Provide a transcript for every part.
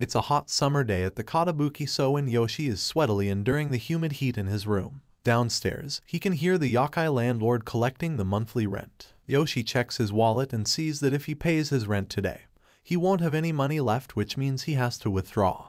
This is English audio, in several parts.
It's a hot summer day at the Kotobuki so and Yoshi is sweatily enduring the humid heat in his room. Downstairs, he can hear the yokai landlord collecting the monthly rent. Yoshi checks his wallet and sees that if he pays his rent today, he won't have any money left which means he has to withdraw.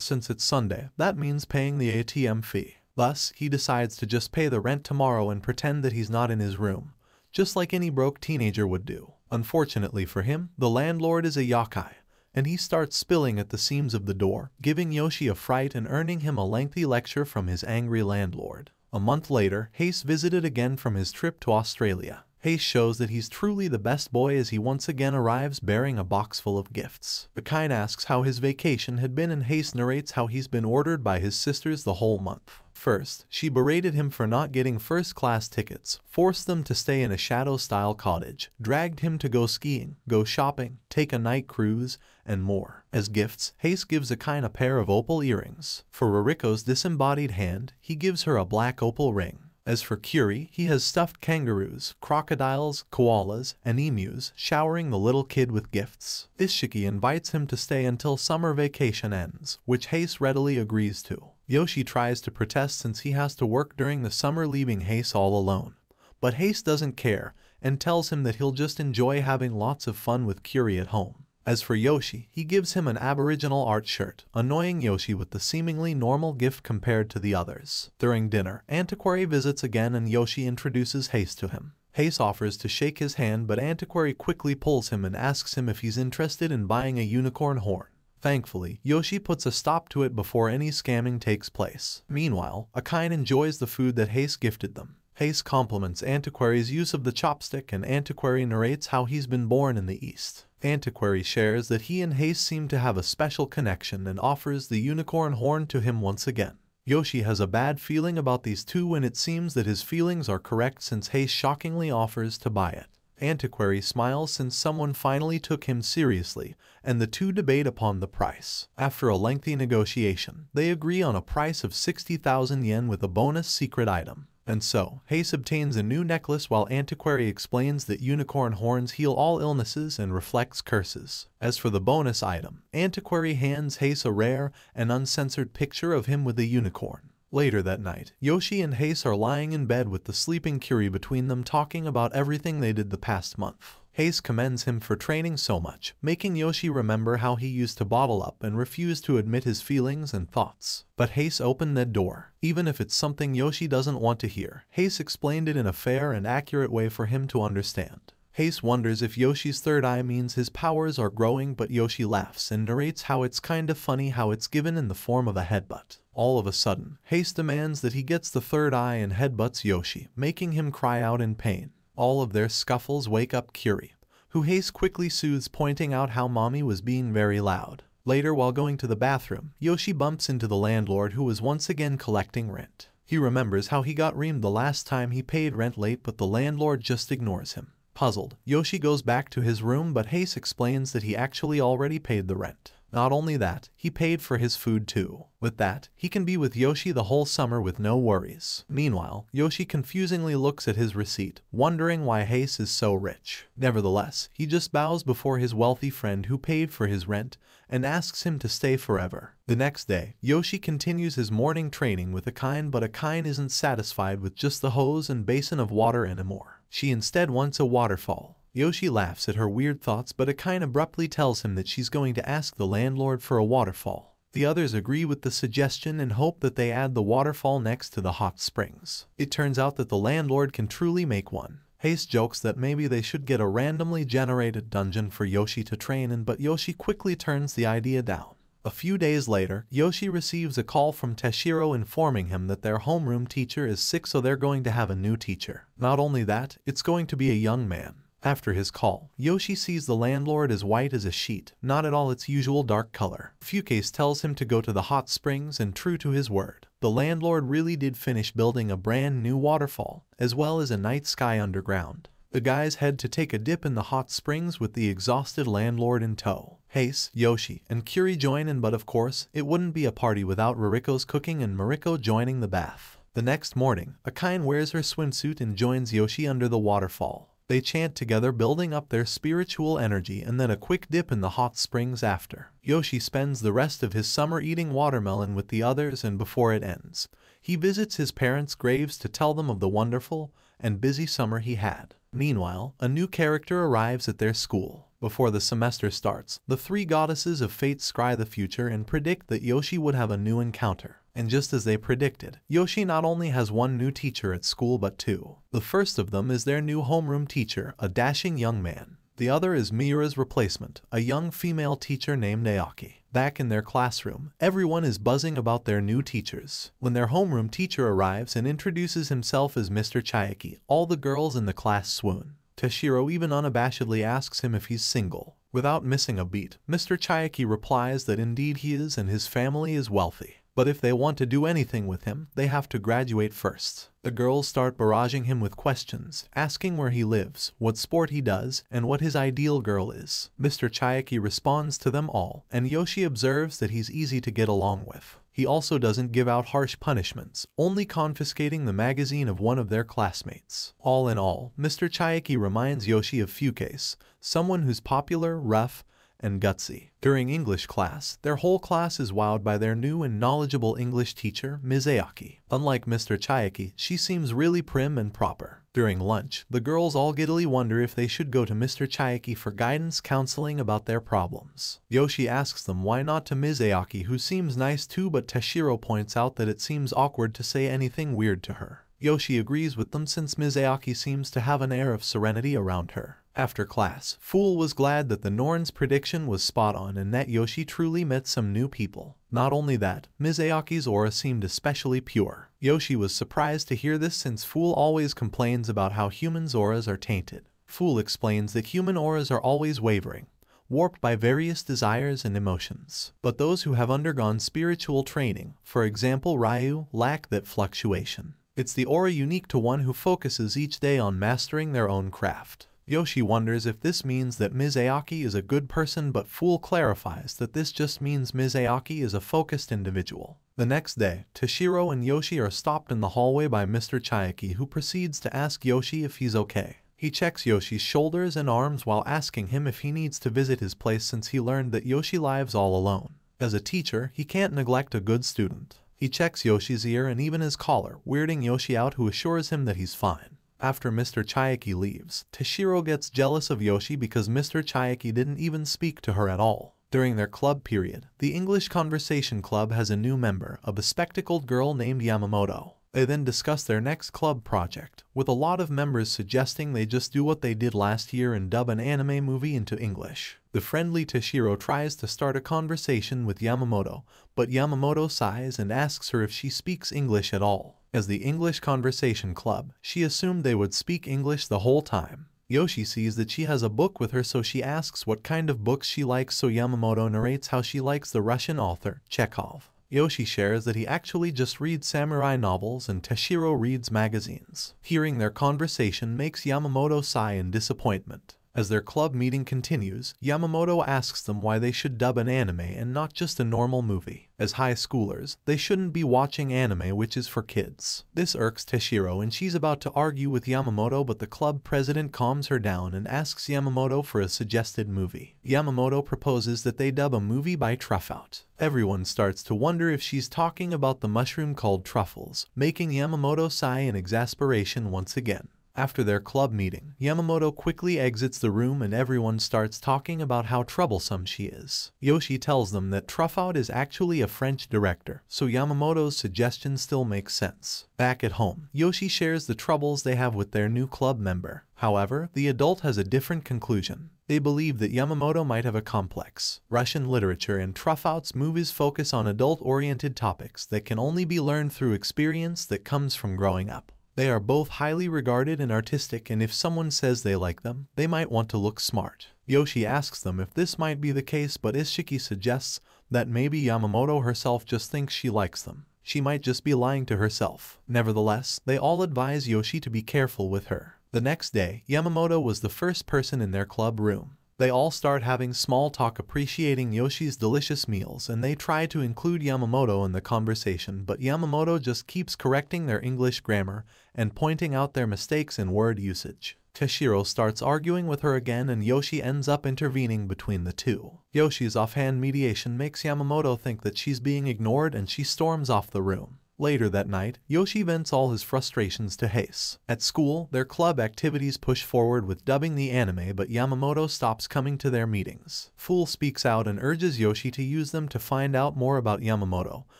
Since it's Sunday, that means paying the ATM fee. Thus, he decides to just pay the rent tomorrow and pretend that he's not in his room, just like any broke teenager would do. Unfortunately for him, the landlord is a yokai, and he starts spilling at the seams of the door, giving Yoshi a fright and earning him a lengthy lecture from his angry landlord. A month later, Hase visited again from his trip to Australia. Hase shows that he's truly the best boy as he once again arrives bearing a box full of gifts. Akine asks how his vacation had been and Hase narrates how he's been ordered by his sisters the whole month. First, she berated him for not getting first-class tickets, forced them to stay in a shadow-style cottage, dragged him to go skiing, go shopping, take a night cruise, and more. As gifts, Hase gives Akine a pair of opal earrings. For Ririko's disembodied hand, he gives her a black opal ring. As for Kiri, he has stuffed kangaroos, crocodiles, koalas, and emus, showering the little kid with gifts. Isshiki invites him to stay until summer vacation ends, which Hase readily agrees to. Yoshi tries to protest since he has to work during the summer leaving Hase all alone. But Hase doesn't care and tells him that he'll just enjoy having lots of fun with Kiri at home. As for Yoshi, he gives him an aboriginal art shirt, annoying Yoshi with the seemingly normal gift compared to the others. During dinner, Antiquary visits again and Yoshi introduces Hase to him. Hase offers to shake his hand but Antiquary quickly pulls him and asks him if he's interested in buying a unicorn horn. Thankfully, Yoshi puts a stop to it before any scamming takes place. Meanwhile, Akine enjoys the food that Hase gifted them. Hase compliments Antiquary's use of the chopstick and Antiquary narrates how he's been born in the East. Antiquary shares that he and Hase seem to have a special connection and offers the unicorn horn to him once again. Yoshi has a bad feeling about these two when it seems that his feelings are correct since Hase shockingly offers to buy it. Antiquary smiles since someone finally took him seriously, and the two debate upon the price. After a lengthy negotiation, they agree on a price of 60,000 yen with a bonus secret item. And so, Hase obtains a new necklace while Antiquary explains that unicorn horns heal all illnesses and reflects curses. As for the bonus item, Antiquary hands Hase a rare and uncensored picture of him with a unicorn. Later that night, Yoshi and Hase are lying in bed with the sleeping Kiri between them talking about everything they did the past month. Hase commends him for training so much, making Yoshi remember how he used to bottle up and refuse to admit his feelings and thoughts. But Hase opened that door, even if it's something Yoshi doesn't want to hear. Hase explained it in a fair and accurate way for him to understand. Hase wonders if Yoshi's third eye means his powers are growing but Yoshi laughs and narrates how it's kinda funny how it's given in the form of a headbutt. All of a sudden, Hase demands that he gets the third eye and headbutts Yoshi, making him cry out in pain. All of their scuffles wake up Kiri, who Hase quickly soothes pointing out how mommy was being very loud. Later while going to the bathroom, Yoshi bumps into the landlord who is once again collecting rent. He remembers how he got reamed the last time he paid rent late but the landlord just ignores him. Puzzled, Yoshi goes back to his room but Hase explains that he actually already paid the rent. Not only that, he paid for his food too. With that, he can be with Yoshi the whole summer with no worries. Meanwhile, Yoshi confusingly looks at his receipt, wondering why Hase is so rich. Nevertheless, he just bows before his wealthy friend who paid for his rent and asks him to stay forever. The next day, Yoshi continues his morning training with Akine but Akine isn't satisfied with just the hose and basin of water anymore. She instead wants a waterfall. Yoshi laughs at her weird thoughts but Akine abruptly tells him that she's going to ask the landlord for a waterfall. The others agree with the suggestion and hope that they add the waterfall next to the hot springs. It turns out that the landlord can truly make one. Hase jokes that maybe they should get a randomly generated dungeon for Yoshi to train in but Yoshi quickly turns the idea down. A few days later, Yoshi receives a call from Tashiro informing him that their homeroom teacher is sick so they're going to have a new teacher. Not only that, it's going to be a young man. After his call, Yoshi sees the landlord as white as a sheet, not at all its usual dark color. Fukase tells him to go to the hot springs and true to his word, the landlord really did finish building a brand new waterfall, as well as a night sky underground. The guys head to take a dip in the hot springs with the exhausted landlord in tow. Hase, Yoshi, and Kiri join in but of course, it wouldn't be a party without Ririko's cooking and Mariko joining the bath. The next morning, Akine wears her swimsuit and joins Yoshi under the waterfall. They chant together building up their spiritual energy and then a quick dip in the hot springs after. Yoshi spends the rest of his summer eating watermelon with the others and before it ends, he visits his parents' graves to tell them of the wonderful and busy summer he had. Meanwhile, a new character arrives at their school. Before the semester starts, the three goddesses of fate scry the future and predict that Yoshi would have a new encounter. And just as they predicted, Yoshi not only has one new teacher at school but two. The first of them is their new homeroom teacher, a dashing young man. The other is Miura's replacement, a young female teacher named Naoki. Back in their classroom, everyone is buzzing about their new teachers. When their homeroom teacher arrives and introduces himself as Mr. Chiaki, all the girls in the class swoon. Toshiro even unabashedly asks him if he's single. Without missing a beat, Mr. Chiaki replies that indeed he is and his family is wealthy. But if they want to do anything with him, they have to graduate first. The girls start barraging him with questions, asking where he lives, what sport he does, and what his ideal girl is. Mr. Chiaki responds to them all, and Yoshi observes that he's easy to get along with. He also doesn't give out harsh punishments, only confiscating the magazine of one of their classmates. All in all, Mr. Chiaki reminds Yoshi of Fukase, someone who's popular, rough, and gutsy. During English class, their whole class is wowed by their new and knowledgeable English teacher, Ms. Aoki. Unlike Mr. Chiaki, she seems really prim and proper. During lunch, the girls all giddily wonder if they should go to Mr. Chiaki for guidance counseling about their problems. Yoshi asks them why not to Ms. Aoki who seems nice too but Toshiro points out that it seems awkward to say anything weird to her. Yoshi agrees with them since Ms. Aoki seems to have an air of serenity around her. After class, Fool was glad that the Norn's prediction was spot on and that Yoshi truly met some new people. Not only that, Ms. Aoki's aura seemed especially pure. Yoshi was surprised to hear this since Fool always complains about how humans' auras are tainted. Fool explains that human auras are always wavering, warped by various desires and emotions. But those who have undergone spiritual training, for example Ryu, lack that fluctuation. It's the aura unique to one who focuses each day on mastering their own craft. Yoshi wonders if this means that Ms. Aoki is a good person but Fool clarifies that this just means Ms. Aoki is a focused individual. The next day, Toshiro and Yoshi are stopped in the hallway by Mr. Chiaki who proceeds to ask Yoshi if he's okay. He checks Yoshi's shoulders and arms while asking him if he needs to visit his place since he learned that Yoshi lives all alone. As a teacher, he can't neglect a good student. He checks Yoshi's ear and even his collar, weirding Yoshi out who assures him that he's fine. After Mr. Chiaki leaves, Toshiro gets jealous of Yoshi because Mr. Chiaki didn't even speak to her at all. During their club period, the English Conversation Club has a new member, a bespectacled girl named Yamamoto. They then discuss their next club project, with a lot of members suggesting they just do what they did last year and dub an anime movie into English. The friendly Toshiro tries to start a conversation with Yamamoto, but Yamamoto sighs and asks her if she speaks English at all. As the English Conversation Club, she assumed they would speak English the whole time. Yoshi sees that she has a book with her so she asks what kind of books she likes so Yamamoto narrates how she likes the Russian author, Chekhov. Yoshi shares that he actually just reads samurai novels and Toshiro reads magazines. Hearing their conversation makes Yamamoto sigh in disappointment. As their club meeting continues, Yamamoto asks them why they should dub an anime and not just a normal movie. As high schoolers, they shouldn't be watching anime which is for kids. This irks Tashiro and she's about to argue with Yamamoto but the club president calms her down and asks Yamamoto for a suggested movie. Yamamoto proposes that they dub a movie by Truffaut. Everyone starts to wonder if she's talking about the mushroom called truffles, making Yamamoto sigh in exasperation once again. After their club meeting, Yamamoto quickly exits the room and everyone starts talking about how troublesome she is. Yoshi tells them that Truffaut is actually a French director, so Yamamoto's suggestion still makes sense. Back at home, Yoshi shares the troubles they have with their new club member. However, the adult has a different conclusion. They believe that Yamamoto might have a complex. Russian literature and Truffaut's movies focus on adult-oriented topics that can only be learned through experience that comes from growing up. They are both highly regarded and artistic and if someone says they like them, they might want to look smart. Yoshi asks them if this might be the case but Isshiki suggests that maybe Yamamoto herself just thinks she likes them. She might just be lying to herself. Nevertheless, they all advise Yoshi to be careful with her. The next day, Yamamoto was the first person in their club room. They all start having small talk appreciating Yoshi's delicious meals and they try to include Yamamoto in the conversation but Yamamoto just keeps correcting their English grammar and pointing out their mistakes in word usage. Toshiro starts arguing with her again and Yoshi ends up intervening between the two. Yoshi's offhand mediation makes Yamamoto think that she's being ignored and she storms off the room. Later that night, Yoshi vents all his frustrations to Hase. At school, their club activities push forward with dubbing the anime but Yamamoto stops coming to their meetings. Fool speaks out and urges Yoshi to use them to find out more about Yamamoto,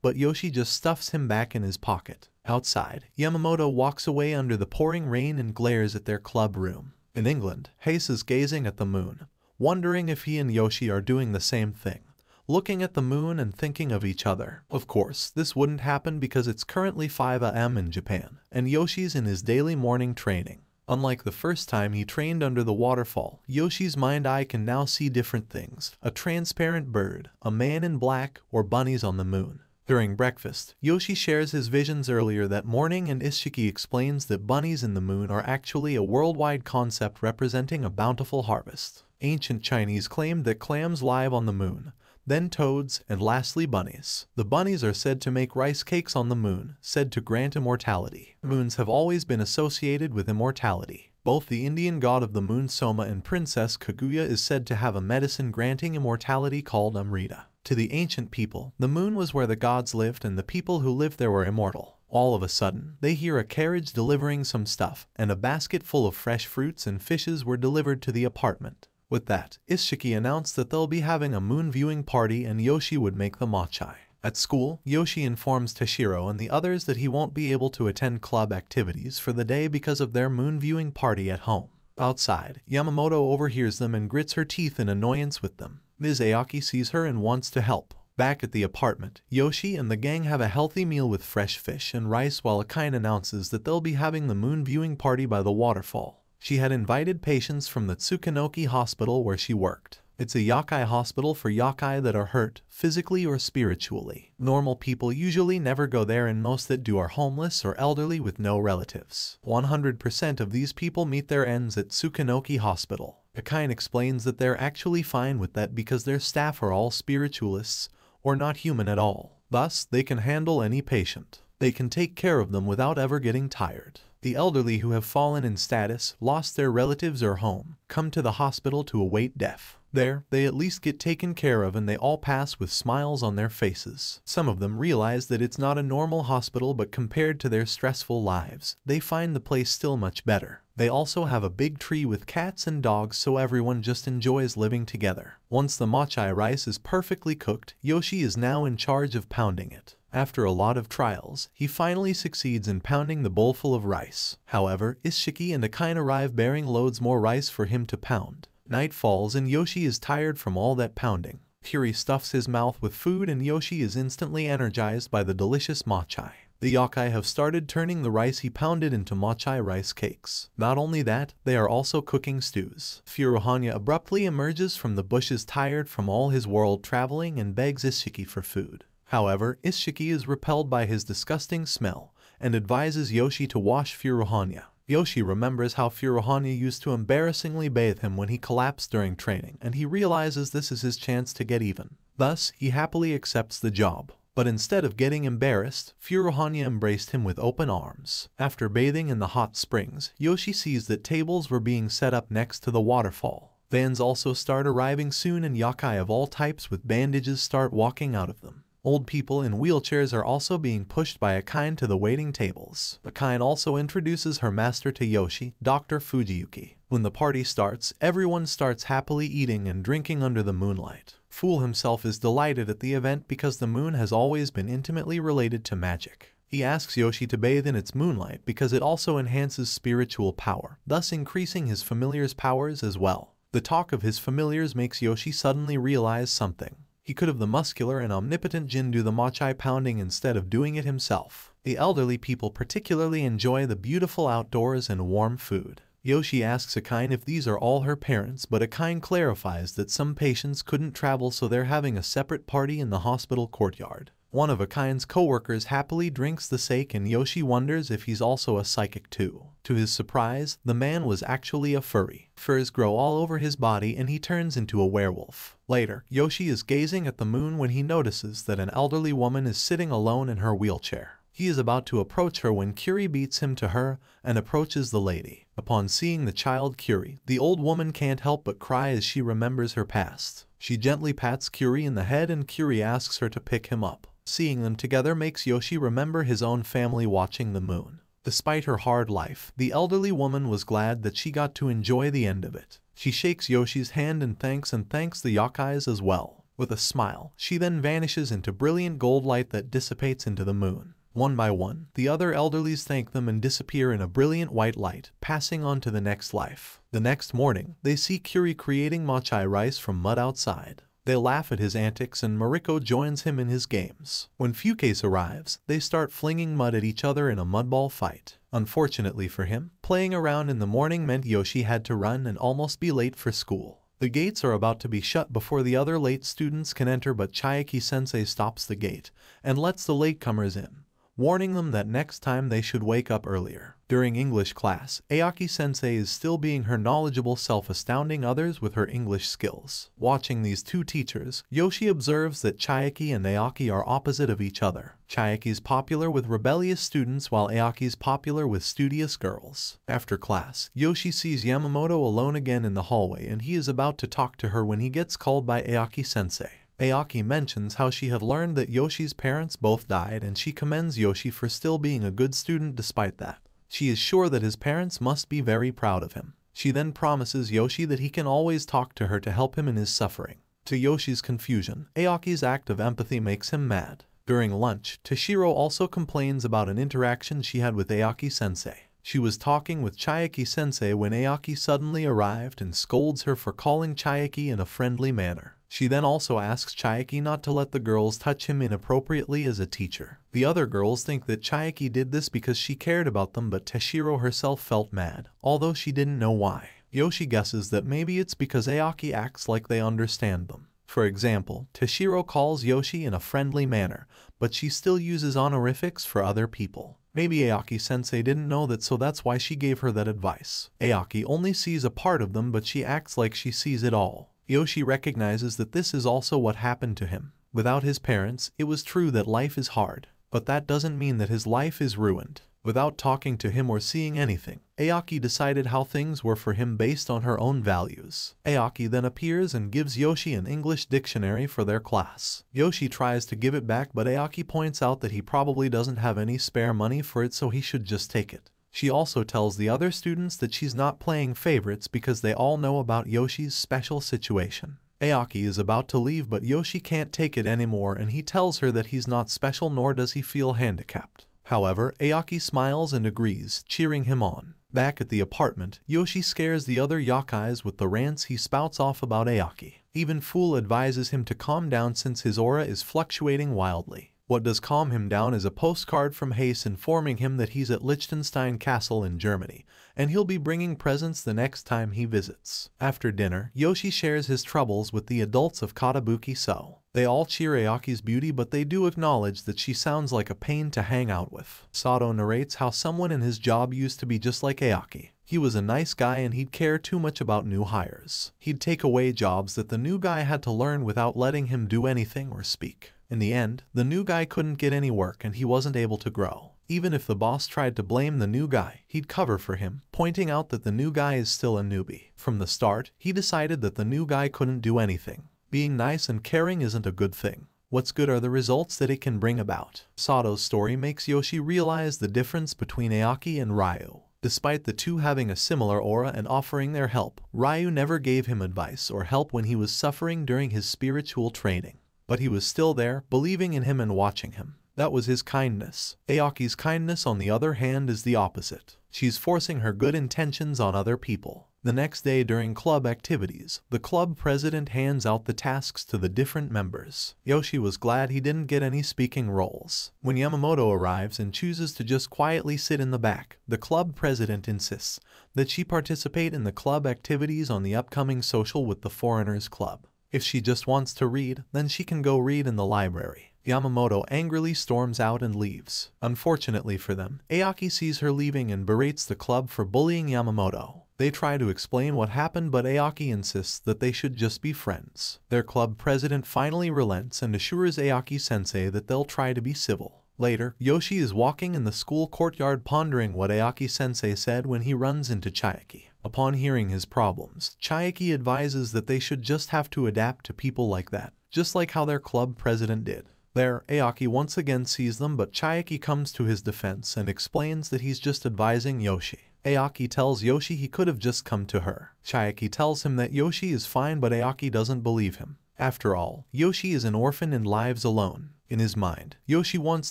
but Yoshi just stuffs him back in his pocket. Outside, Yamamoto walks away under the pouring rain and glares at their club room. In England, Hase is gazing at the moon, wondering if he and Yoshi are doing the same thing, looking at the moon and thinking of each other. Of course, this wouldn't happen because it's currently 5 am in Japan, and Yoshi's in his daily morning training. Unlike the first time he trained under the waterfall, Yoshi's mind eye can now see different things, a transparent bird, a man in black, or bunnies on the moon. During breakfast, Yoshi shares his visions earlier that morning and Isshiki explains that bunnies in the moon are actually a worldwide concept representing a bountiful harvest. Ancient Chinese claimed that clams live on the moon, then toads, and lastly bunnies. The bunnies are said to make rice cakes on the moon, said to grant immortality. Moons have always been associated with immortality. Both the Indian god of the moon Soma and Princess Kaguya is said to have a medicine granting immortality called Amrita. To the ancient people, the moon was where the gods lived and the people who lived there were immortal. All of a sudden, they hear a carriage delivering some stuff, and a basket full of fresh fruits and fishes were delivered to the apartment. With that, Isshiki announced that they'll be having a moon viewing party and Yoshi would make the mochi. At school, Yoshi informs Tashiro and the others that he won't be able to attend club activities for the day because of their moon viewing party at home. Outside, Yamamoto overhears them and grits her teeth in annoyance with them. Ms. Aoki sees her and wants to help. Back at the apartment, Yoshi and the gang have a healthy meal with fresh fish and rice while Akane announces that they'll be having the moon viewing party by the waterfall. She had invited patients from the Tsukinoki hospital where she worked. It's a yokai hospital for yokai that are hurt, physically or spiritually. Normal people usually never go there and most that do are homeless or elderly with no relatives. 100% of these people meet their ends at Tsukinoki Hospital. Akane explains that they're actually fine with that because their staff are all spiritualists or not human at all. Thus, they can handle any patient. They can take care of them without ever getting tired. The elderly who have fallen in status, lost their relatives or home, come to the hospital to await death. There, they at least get taken care of and they all pass with smiles on their faces. Some of them realize that it's not a normal hospital but compared to their stressful lives, they find the place still much better. They also have a big tree with cats and dogs so everyone just enjoys living together. Once the mochi rice is perfectly cooked, Yoshi is now in charge of pounding it. After a lot of trials, he finally succeeds in pounding the bowlful of rice. However, Isshiki and Akane arrive bearing loads more rice for him to pound. Night falls and Yoshi is tired from all that pounding. Fury stuffs his mouth with food and Yoshi is instantly energized by the delicious mochi. The yokai have started turning the rice he pounded into mochi rice cakes. Not only that, they are also cooking stews. Furuhonya abruptly emerges from the bushes tired from all his world traveling and begs Isshiki for food. However, Isshiki is repelled by his disgusting smell and advises Yoshi to wash Furuhonya. Yoshi remembers how Furuhonya used to embarrassingly bathe him when he collapsed during training and he realizes this is his chance to get even. Thus, he happily accepts the job. But instead of getting embarrassed, Furuhonya embraced him with open arms. After bathing in the hot springs, Yoshi sees that tables were being set up next to the waterfall. Vans also start arriving soon and yokai of all types with bandages start walking out of them. Old people in wheelchairs are also being pushed by Akane to the waiting tables. Akane also introduces her master to Yoshi, Dr. Fujiyuki. When the party starts, everyone starts happily eating and drinking under the moonlight. Fool himself is delighted at the event because the moon has always been intimately related to magic. He asks Yoshi to bathe in its moonlight because it also enhances spiritual power, thus increasing his familiar's powers as well. The talk of his familiars makes Yoshi suddenly realize something. He could have the muscular and omnipotent Jin do the mochi pounding instead of doing it himself. The elderly people particularly enjoy the beautiful outdoors and warm food. Yoshi asks Akane if these are all her parents but Akane clarifies that some patients couldn't travel so they're having a separate party in the hospital courtyard. One of Akine's co-workers happily drinks the sake and Yoshi wonders if he's also a psychic too. To his surprise, the man was actually a furry. Furs grow all over his body and he turns into a werewolf. Later, Yoshi is gazing at the moon when he notices that an elderly woman is sitting alone in her wheelchair. He is about to approach her when Kuri beats him to her and approaches the lady. Upon seeing the child Kuri, the old woman can't help but cry as she remembers her past. She gently pats Kuri in the head and Kuri asks her to pick him up. Seeing them together makes Yoshi remember his own family watching the moon. Despite her hard life, the elderly woman was glad that she got to enjoy the end of it. She shakes Yoshi's hand and thanks and thanks the Yokais as well. With a smile, she then vanishes into brilliant gold light that dissipates into the moon. One by one, the other elderlies thank them and disappear in a brilliant white light, passing on to the next life. The next morning, they see Kuri creating mochi rice from mud outside. They laugh at his antics and Mariko joins him in his games. When Fukase arrives, they start flinging mud at each other in a mudball fight. Unfortunately for him, playing around in the morning meant Yoshi had to run and almost be late for school. The gates are about to be shut before the other late students can enter but Chiaki-sensei stops the gate and lets the latecomers in warning them that next time they should wake up earlier. During English class, Aoki-sensei is still being her knowledgeable self astounding others with her English skills. Watching these two teachers, Yoshi observes that Chiaki and Aoki are opposite of each other. Chiaki's popular with rebellious students while Aoki's popular with studious girls. After class, Yoshi sees Yamamoto alone again in the hallway and he is about to talk to her when he gets called by Aoki-sensei. Aoki mentions how she had learned that Yoshi's parents both died and she commends Yoshi for still being a good student despite that. She is sure that his parents must be very proud of him. She then promises Yoshi that he can always talk to her to help him in his suffering. To Yoshi's confusion, Aoki's act of empathy makes him mad. During lunch, Toshiro also complains about an interaction she had with Aoki-sensei. She was talking with Chiaki-sensei when Aoki suddenly arrived and scolds her for calling Chiaki in a friendly manner. She then also asks Chiaki not to let the girls touch him inappropriately as a teacher. The other girls think that Chiaki did this because she cared about them but Toshiro herself felt mad, although she didn't know why. Yoshi guesses that maybe it's because Aoki acts like they understand them. For example, Toshiro calls Yoshi in a friendly manner, but she still uses honorifics for other people. Maybe Aoki-sensei didn't know that so that's why she gave her that advice. Aoki only sees a part of them but she acts like she sees it all. Yoshi recognizes that this is also what happened to him. Without his parents, it was true that life is hard, but that doesn't mean that his life is ruined. Without talking to him or seeing anything, Aoki decided how things were for him based on her own values. Aoki then appears and gives Yoshi an English dictionary for their class. Yoshi tries to give it back but Aoki points out that he probably doesn't have any spare money for it so he should just take it. She also tells the other students that she's not playing favorites because they all know about Yoshi's special situation. Aoki is about to leave but Yoshi can't take it anymore and he tells her that he's not special nor does he feel handicapped. However, Aoki smiles and agrees, cheering him on. Back at the apartment, Yoshi scares the other Yokais with the rants he spouts off about Aoki. Even Fool advises him to calm down since his aura is fluctuating wildly. What does calm him down is a postcard from Hase informing him that he's at Lichtenstein Castle in Germany, and he'll be bringing presents the next time he visits. After dinner, Yoshi shares his troubles with the adults of Kotobuki So. They all cheer Aoki's beauty but they do acknowledge that she sounds like a pain to hang out with. Sato narrates how someone in his job used to be just like Aoki. He was a nice guy and he'd care too much about new hires. He'd take away jobs that the new guy had to learn without letting him do anything or speak. In the end, the new guy couldn't get any work and he wasn't able to grow. Even if the boss tried to blame the new guy, he'd cover for him, pointing out that the new guy is still a newbie. From the start, he decided that the new guy couldn't do anything. Being nice and caring isn't a good thing. What's good are the results that it can bring about. Sato's story makes Yoshi realize the difference between Aoki and Ryu. Despite the two having a similar aura and offering their help, Ryu never gave him advice or help when he was suffering during his spiritual training but he was still there, believing in him and watching him. That was his kindness. Aoki's kindness, on the other hand, is the opposite. She's forcing her good intentions on other people. The next day during club activities, the club president hands out the tasks to the different members. Yoshi was glad he didn't get any speaking roles. When Yamamoto arrives and chooses to just quietly sit in the back, the club president insists that she participate in the club activities on the upcoming social with the Foreigners Club. If she just wants to read, then she can go read in the library. Yamamoto angrily storms out and leaves. Unfortunately for them, Aoki sees her leaving and berates the club for bullying Yamamoto. They try to explain what happened but Aoki insists that they should just be friends. Their club president finally relents and assures Aoki-sensei that they'll try to be civil. Later, Yoshi is walking in the school courtyard pondering what Aoki-sensei said when he runs into Chiaki. Upon hearing his problems, Chiaki advises that they should just have to adapt to people like that, just like how their club president did. There, Aoki once again sees them but Chiaki comes to his defense and explains that he's just advising Yoshi. Aoki tells Yoshi he could have just come to her. Chiaki tells him that Yoshi is fine but Aoki doesn't believe him. After all, Yoshi is an orphan and lives alone. In his mind, Yoshi wants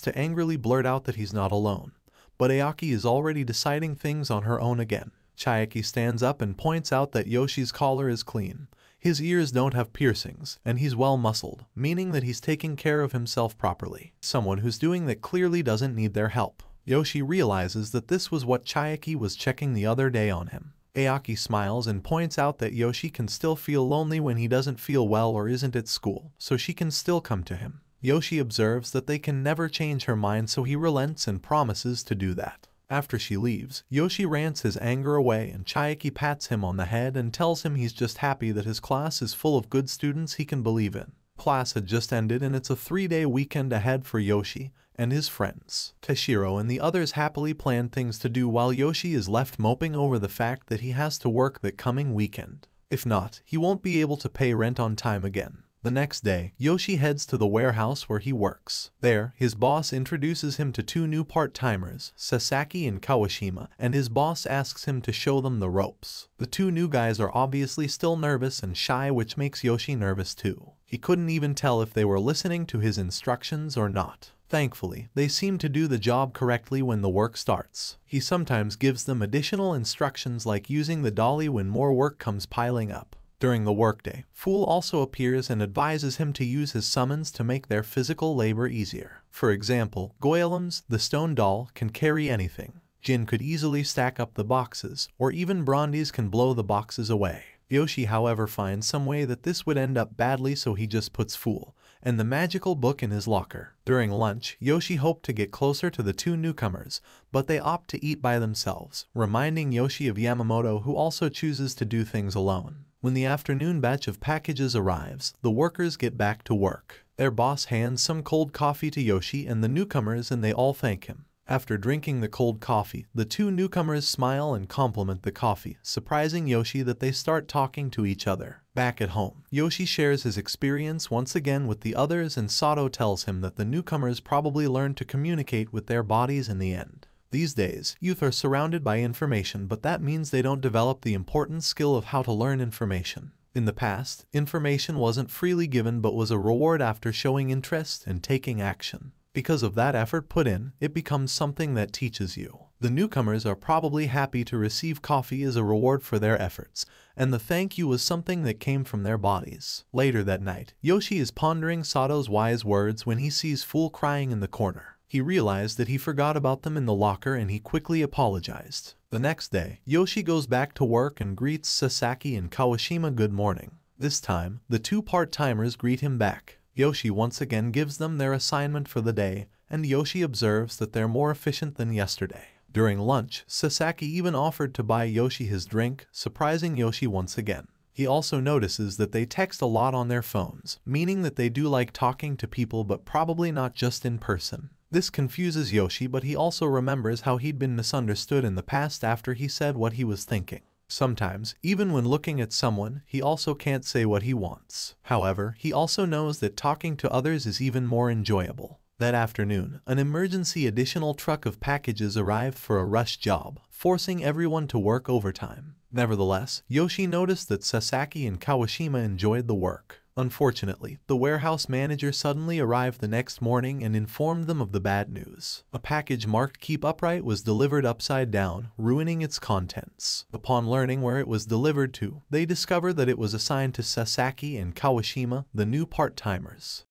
to angrily blurt out that he's not alone. But Aoki is already deciding things on her own again. Chiaki stands up and points out that Yoshi's collar is clean. His ears don't have piercings, and he's well muscled, meaning that he's taking care of himself properly. Someone who's doing that clearly doesn't need their help. Yoshi realizes that this was what Chiaki was checking the other day on him. Aoki smiles and points out that Yoshi can still feel lonely when he doesn't feel well or isn't at school, so she can still come to him. Yoshi observes that they can never change her mind so he relents and promises to do that. After she leaves, Yoshi rants his anger away and Chiaki pats him on the head and tells him he's just happy that his class is full of good students he can believe in. Class had just ended and it's a three-day weekend ahead for Yoshi, and his friends. Tashiro and the others happily plan things to do while Yoshi is left moping over the fact that he has to work that coming weekend. If not, he won't be able to pay rent on time again. The next day, Yoshi heads to the warehouse where he works. There, his boss introduces him to two new part-timers, Sasaki and Kawashima, and his boss asks him to show them the ropes. The two new guys are obviously still nervous and shy which makes Yoshi nervous too. He couldn't even tell if they were listening to his instructions or not. Thankfully, they seem to do the job correctly when the work starts. He sometimes gives them additional instructions like using the dolly when more work comes piling up. During the workday, Fool also appears and advises him to use his summons to make their physical labor easier. For example, Golems, the stone doll, can carry anything. Jin could easily stack up the boxes, or even Brondis can blow the boxes away. Yoshi however finds some way that this would end up badly so he just puts Fool and the magical book in his locker. During lunch, Yoshi hoped to get closer to the two newcomers, but they opt to eat by themselves, reminding Yoshi of Yamamoto who also chooses to do things alone. When the afternoon batch of packages arrives, the workers get back to work. Their boss hands some cold coffee to Yoshi and the newcomers and they all thank him. After drinking the cold coffee, the two newcomers smile and compliment the coffee, surprising Yoshi that they start talking to each other. Back at home, Yoshi shares his experience once again with the others and Sato tells him that the newcomers probably learned to communicate with their bodies in the end. These days, youth are surrounded by information but that means they don't develop the important skill of how to learn information. In the past, information wasn't freely given but was a reward after showing interest and taking action. Because of that effort put in, it becomes something that teaches you. The newcomers are probably happy to receive coffee as a reward for their efforts, and the thank you was something that came from their bodies. Later that night, Yoshi is pondering Sato's wise words when he sees Fool crying in the corner. He realized that he forgot about them in the locker and he quickly apologized. The next day, Yoshi goes back to work and greets Sasaki and Kawashima good morning. This time, the two part-timers greet him back. Yoshi once again gives them their assignment for the day, and Yoshi observes that they're more efficient than yesterday. During lunch, Sasaki even offered to buy Yoshi his drink, surprising Yoshi once again. He also notices that they text a lot on their phones, meaning that they do like talking to people but probably not just in person. This confuses Yoshi but he also remembers how he'd been misunderstood in the past after he said what he was thinking. Sometimes, even when looking at someone, he also can't say what he wants. However, he also knows that talking to others is even more enjoyable. That afternoon, an emergency additional truck of packages arrived for a rush job, forcing everyone to work overtime. Nevertheless, Yoshi noticed that Sasaki and Kawashima enjoyed the work. Unfortunately, the warehouse manager suddenly arrived the next morning and informed them of the bad news. A package marked Keep Upright was delivered upside down, ruining its contents. Upon learning where it was delivered to, they discovered that it was assigned to Sasaki and Kawashima, the new part-timers.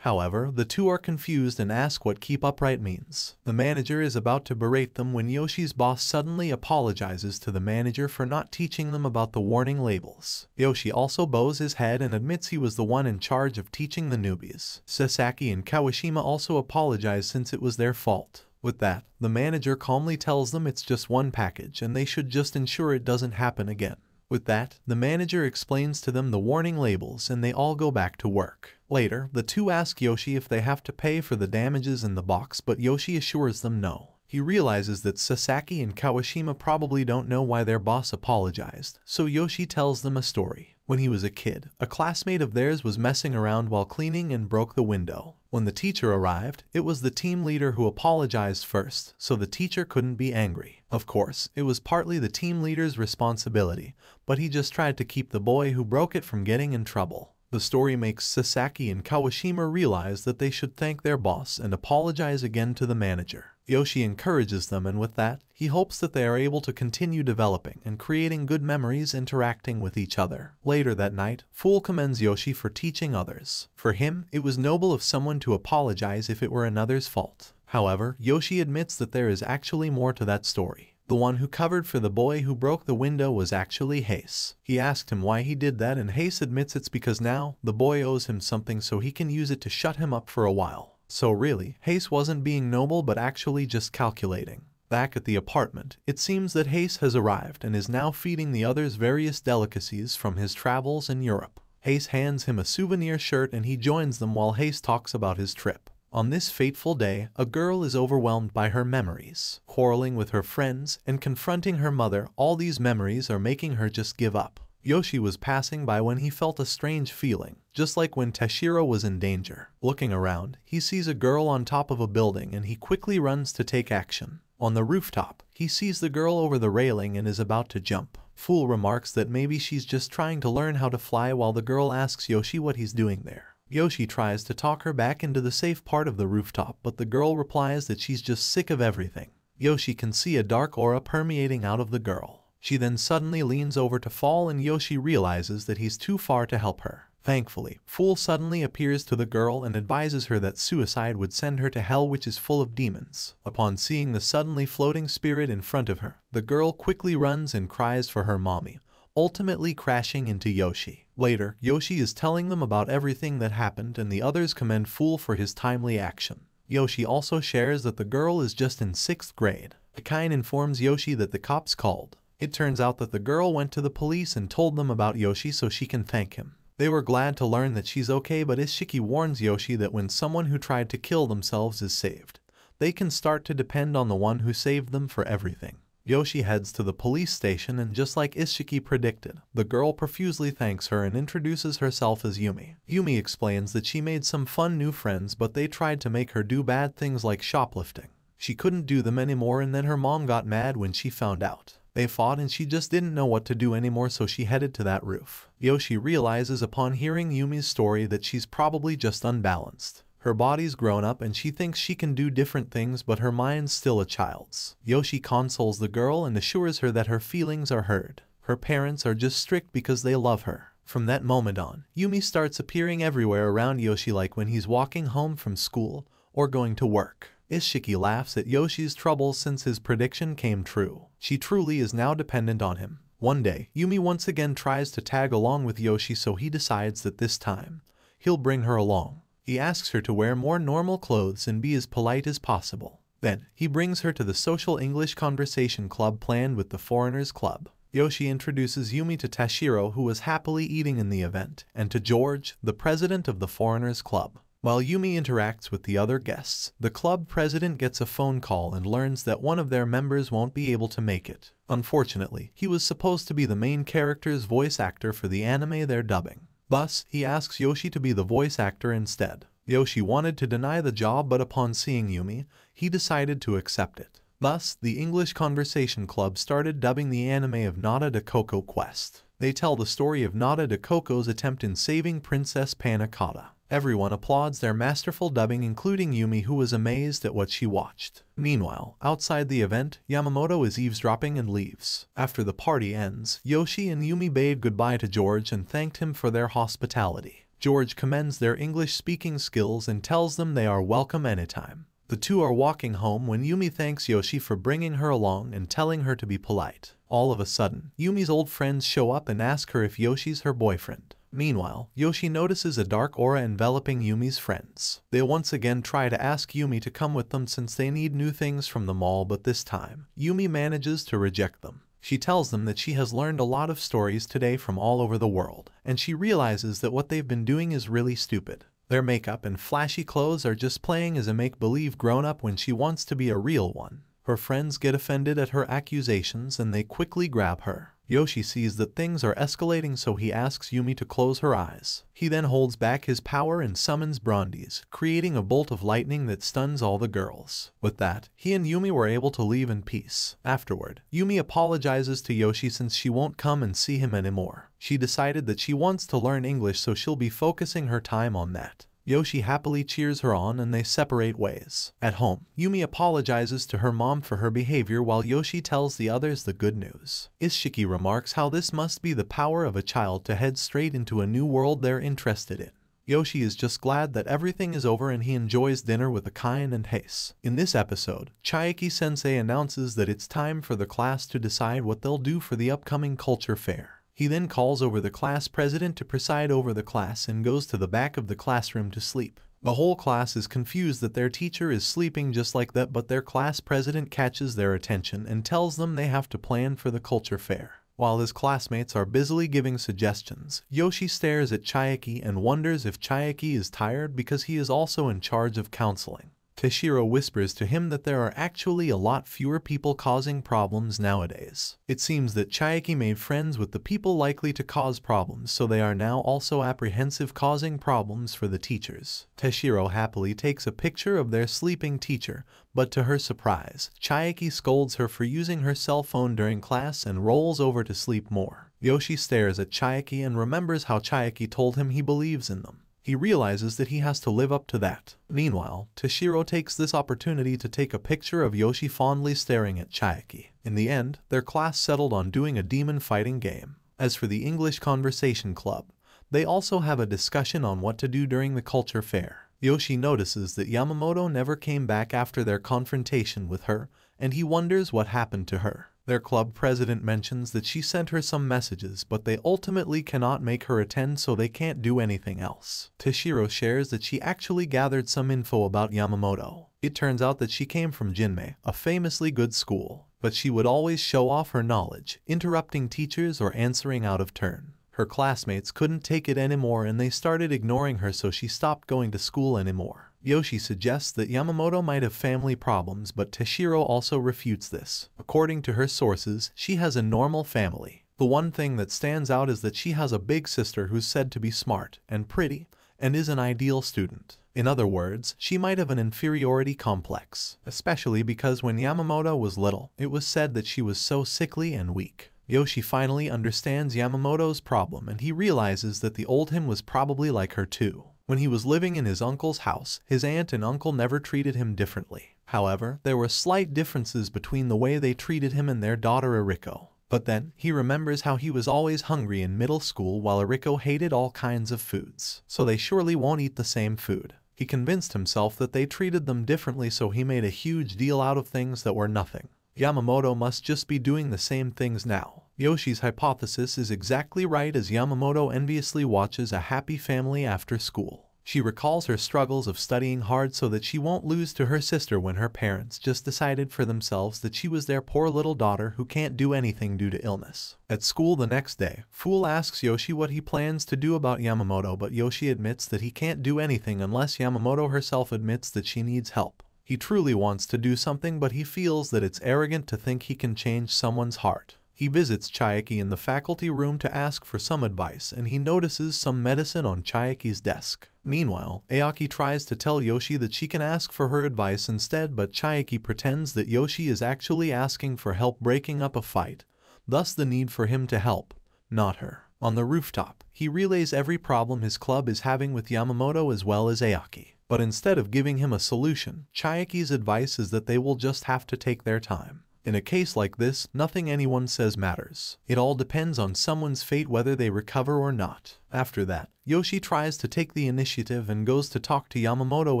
However, the two are confused and ask what keep upright means. The manager is about to berate them when Yoshi's boss suddenly apologizes to the manager for not teaching them about the warning labels. Yoshi also bows his head and admits he was the one in charge of teaching the newbies. Sasaki and Kawashima also apologize since it was their fault. With that, the manager calmly tells them it's just one package and they should just ensure it doesn't happen again. With that, the manager explains to them the warning labels and they all go back to work. Later, the two ask Yoshi if they have to pay for the damages in the box but Yoshi assures them no. He realizes that Sasaki and Kawashima probably don't know why their boss apologized, so Yoshi tells them a story. When he was a kid, a classmate of theirs was messing around while cleaning and broke the window. When the teacher arrived, it was the team leader who apologized first, so the teacher couldn't be angry. Of course, it was partly the team leader's responsibility, but he just tried to keep the boy who broke it from getting in trouble. The story makes Sasaki and Kawashima realize that they should thank their boss and apologize again to the manager. Yoshi encourages them and with that, he hopes that they are able to continue developing and creating good memories interacting with each other. Later that night, Fool commends Yoshi for teaching others. For him, it was noble of someone to apologize if it were another's fault. However, Yoshi admits that there is actually more to that story. The one who covered for the boy who broke the window was actually Hase. He asked him why he did that and Hase admits it's because now, the boy owes him something so he can use it to shut him up for a while. So really, Hase wasn't being noble but actually just calculating. Back at the apartment, it seems that Hase has arrived and is now feeding the others various delicacies from his travels in Europe. Hase hands him a souvenir shirt and he joins them while Hase talks about his trip. On this fateful day, a girl is overwhelmed by her memories. Quarreling with her friends and confronting her mother, all these memories are making her just give up. Yoshi was passing by when he felt a strange feeling, just like when Tashiro was in danger. Looking around, he sees a girl on top of a building and he quickly runs to take action. On the rooftop, he sees the girl over the railing and is about to jump. Fool remarks that maybe she's just trying to learn how to fly while the girl asks Yoshi what he's doing there. Yoshi tries to talk her back into the safe part of the rooftop but the girl replies that she's just sick of everything. Yoshi can see a dark aura permeating out of the girl. She then suddenly leans over to fall and Yoshi realizes that he's too far to help her. Thankfully, Fool suddenly appears to the girl and advises her that suicide would send her to hell which is full of demons. Upon seeing the suddenly floating spirit in front of her, the girl quickly runs and cries for her mommy, ultimately crashing into Yoshi. Later, Yoshi is telling them about everything that happened and the others commend Fool for his timely action. Yoshi also shares that the girl is just in 6th grade. Akine informs Yoshi that the cops called, it turns out that the girl went to the police and told them about Yoshi so she can thank him. They were glad to learn that she's okay but Isshiki warns Yoshi that when someone who tried to kill themselves is saved, they can start to depend on the one who saved them for everything. Yoshi heads to the police station and just like Isshiki predicted, the girl profusely thanks her and introduces herself as Yumi. Yumi explains that she made some fun new friends but they tried to make her do bad things like shoplifting. She couldn't do them anymore and then her mom got mad when she found out. They fought and she just didn't know what to do anymore so she headed to that roof. Yoshi realizes upon hearing Yumi's story that she's probably just unbalanced. Her body's grown up and she thinks she can do different things but her mind's still a child's. Yoshi consoles the girl and assures her that her feelings are heard. Her parents are just strict because they love her. From that moment on, Yumi starts appearing everywhere around Yoshi like when he's walking home from school or going to work. Isshiki laughs at Yoshi's troubles since his prediction came true. She truly is now dependent on him. One day, Yumi once again tries to tag along with Yoshi so he decides that this time, he'll bring her along. He asks her to wear more normal clothes and be as polite as possible. Then, he brings her to the social English conversation club planned with the Foreigners Club. Yoshi introduces Yumi to Tashiro who was happily eating in the event, and to George, the president of the Foreigners Club. While Yumi interacts with the other guests, the club president gets a phone call and learns that one of their members won't be able to make it. Unfortunately, he was supposed to be the main character's voice actor for the anime they're dubbing. Thus, he asks Yoshi to be the voice actor instead. Yoshi wanted to deny the job but upon seeing Yumi, he decided to accept it. Thus, the English Conversation Club started dubbing the anime of Nada de Coco Quest. They tell the story of Nada de Coco's attempt in saving Princess Panna Cotta. Everyone applauds their masterful dubbing including Yumi who was amazed at what she watched. Meanwhile, outside the event, Yamamoto is eavesdropping and leaves. After the party ends, Yoshi and Yumi bade goodbye to George and thanked him for their hospitality. George commends their English speaking skills and tells them they are welcome anytime. The two are walking home when Yumi thanks Yoshi for bringing her along and telling her to be polite. All of a sudden, Yumi's old friends show up and ask her if Yoshi's her boyfriend. Meanwhile, Yoshi notices a dark aura enveloping Yumi's friends. They once again try to ask Yumi to come with them since they need new things from the mall but this time, Yumi manages to reject them. She tells them that she has learned a lot of stories today from all over the world, and she realizes that what they've been doing is really stupid. Their makeup and flashy clothes are just playing as a make-believe grown-up when she wants to be a real one. Her friends get offended at her accusations and they quickly grab her. Yoshi sees that things are escalating so he asks Yumi to close her eyes. He then holds back his power and summons Brondis, creating a bolt of lightning that stuns all the girls. With that, he and Yumi were able to leave in peace. Afterward, Yumi apologizes to Yoshi since she won't come and see him anymore. She decided that she wants to learn English so she'll be focusing her time on that. Yoshi happily cheers her on and they separate ways. At home, Yumi apologizes to her mom for her behavior while Yoshi tells the others the good news. Isshiki remarks how this must be the power of a child to head straight into a new world they're interested in. Yoshi is just glad that everything is over and he enjoys dinner with Akayan and Hase. In this episode, Chiaki-sensei announces that it's time for the class to decide what they'll do for the upcoming culture fair. He then calls over the class president to preside over the class and goes to the back of the classroom to sleep. The whole class is confused that their teacher is sleeping just like that but their class president catches their attention and tells them they have to plan for the culture fair. While his classmates are busily giving suggestions, Yoshi stares at Chiaki and wonders if Chiaki is tired because he is also in charge of counseling. Tashiro whispers to him that there are actually a lot fewer people causing problems nowadays. It seems that Chiaki made friends with the people likely to cause problems so they are now also apprehensive causing problems for the teachers. Tashiro happily takes a picture of their sleeping teacher, but to her surprise, Chiaki scolds her for using her cell phone during class and rolls over to sleep more. Yoshi stares at Chiaki and remembers how Chiaki told him he believes in them. He realizes that he has to live up to that. Meanwhile, Tashiro takes this opportunity to take a picture of Yoshi fondly staring at Chiaki. In the end, their class settled on doing a demon fighting game. As for the English Conversation Club, they also have a discussion on what to do during the culture fair. Yoshi notices that Yamamoto never came back after their confrontation with her, and he wonders what happened to her. Their club president mentions that she sent her some messages but they ultimately cannot make her attend so they can't do anything else. Tashiro shares that she actually gathered some info about Yamamoto. It turns out that she came from Jinmei, a famously good school, but she would always show off her knowledge, interrupting teachers or answering out of turn. Her classmates couldn't take it anymore and they started ignoring her so she stopped going to school anymore. Yoshi suggests that Yamamoto might have family problems but Tashiro also refutes this. According to her sources, she has a normal family. The one thing that stands out is that she has a big sister who's said to be smart and pretty and is an ideal student. In other words, she might have an inferiority complex, especially because when Yamamoto was little, it was said that she was so sickly and weak. Yoshi finally understands Yamamoto's problem and he realizes that the old him was probably like her too. When he was living in his uncle's house, his aunt and uncle never treated him differently. However, there were slight differences between the way they treated him and their daughter Eriko. But then, he remembers how he was always hungry in middle school while Eriko hated all kinds of foods, so they surely won't eat the same food. He convinced himself that they treated them differently so he made a huge deal out of things that were nothing. Yamamoto must just be doing the same things now. Yoshi's hypothesis is exactly right as Yamamoto enviously watches a happy family after school. She recalls her struggles of studying hard so that she won't lose to her sister when her parents just decided for themselves that she was their poor little daughter who can't do anything due to illness. At school the next day, Fool asks Yoshi what he plans to do about Yamamoto but Yoshi admits that he can't do anything unless Yamamoto herself admits that she needs help. He truly wants to do something but he feels that it's arrogant to think he can change someone's heart. He visits Chiaki in the faculty room to ask for some advice and he notices some medicine on Chiaki's desk. Meanwhile, Aoki tries to tell Yoshi that she can ask for her advice instead but Chiaki pretends that Yoshi is actually asking for help breaking up a fight, thus the need for him to help, not her. On the rooftop, he relays every problem his club is having with Yamamoto as well as Aoki. But instead of giving him a solution, Chiaki's advice is that they will just have to take their time. In a case like this, nothing anyone says matters. It all depends on someone's fate whether they recover or not. After that, Yoshi tries to take the initiative and goes to talk to Yamamoto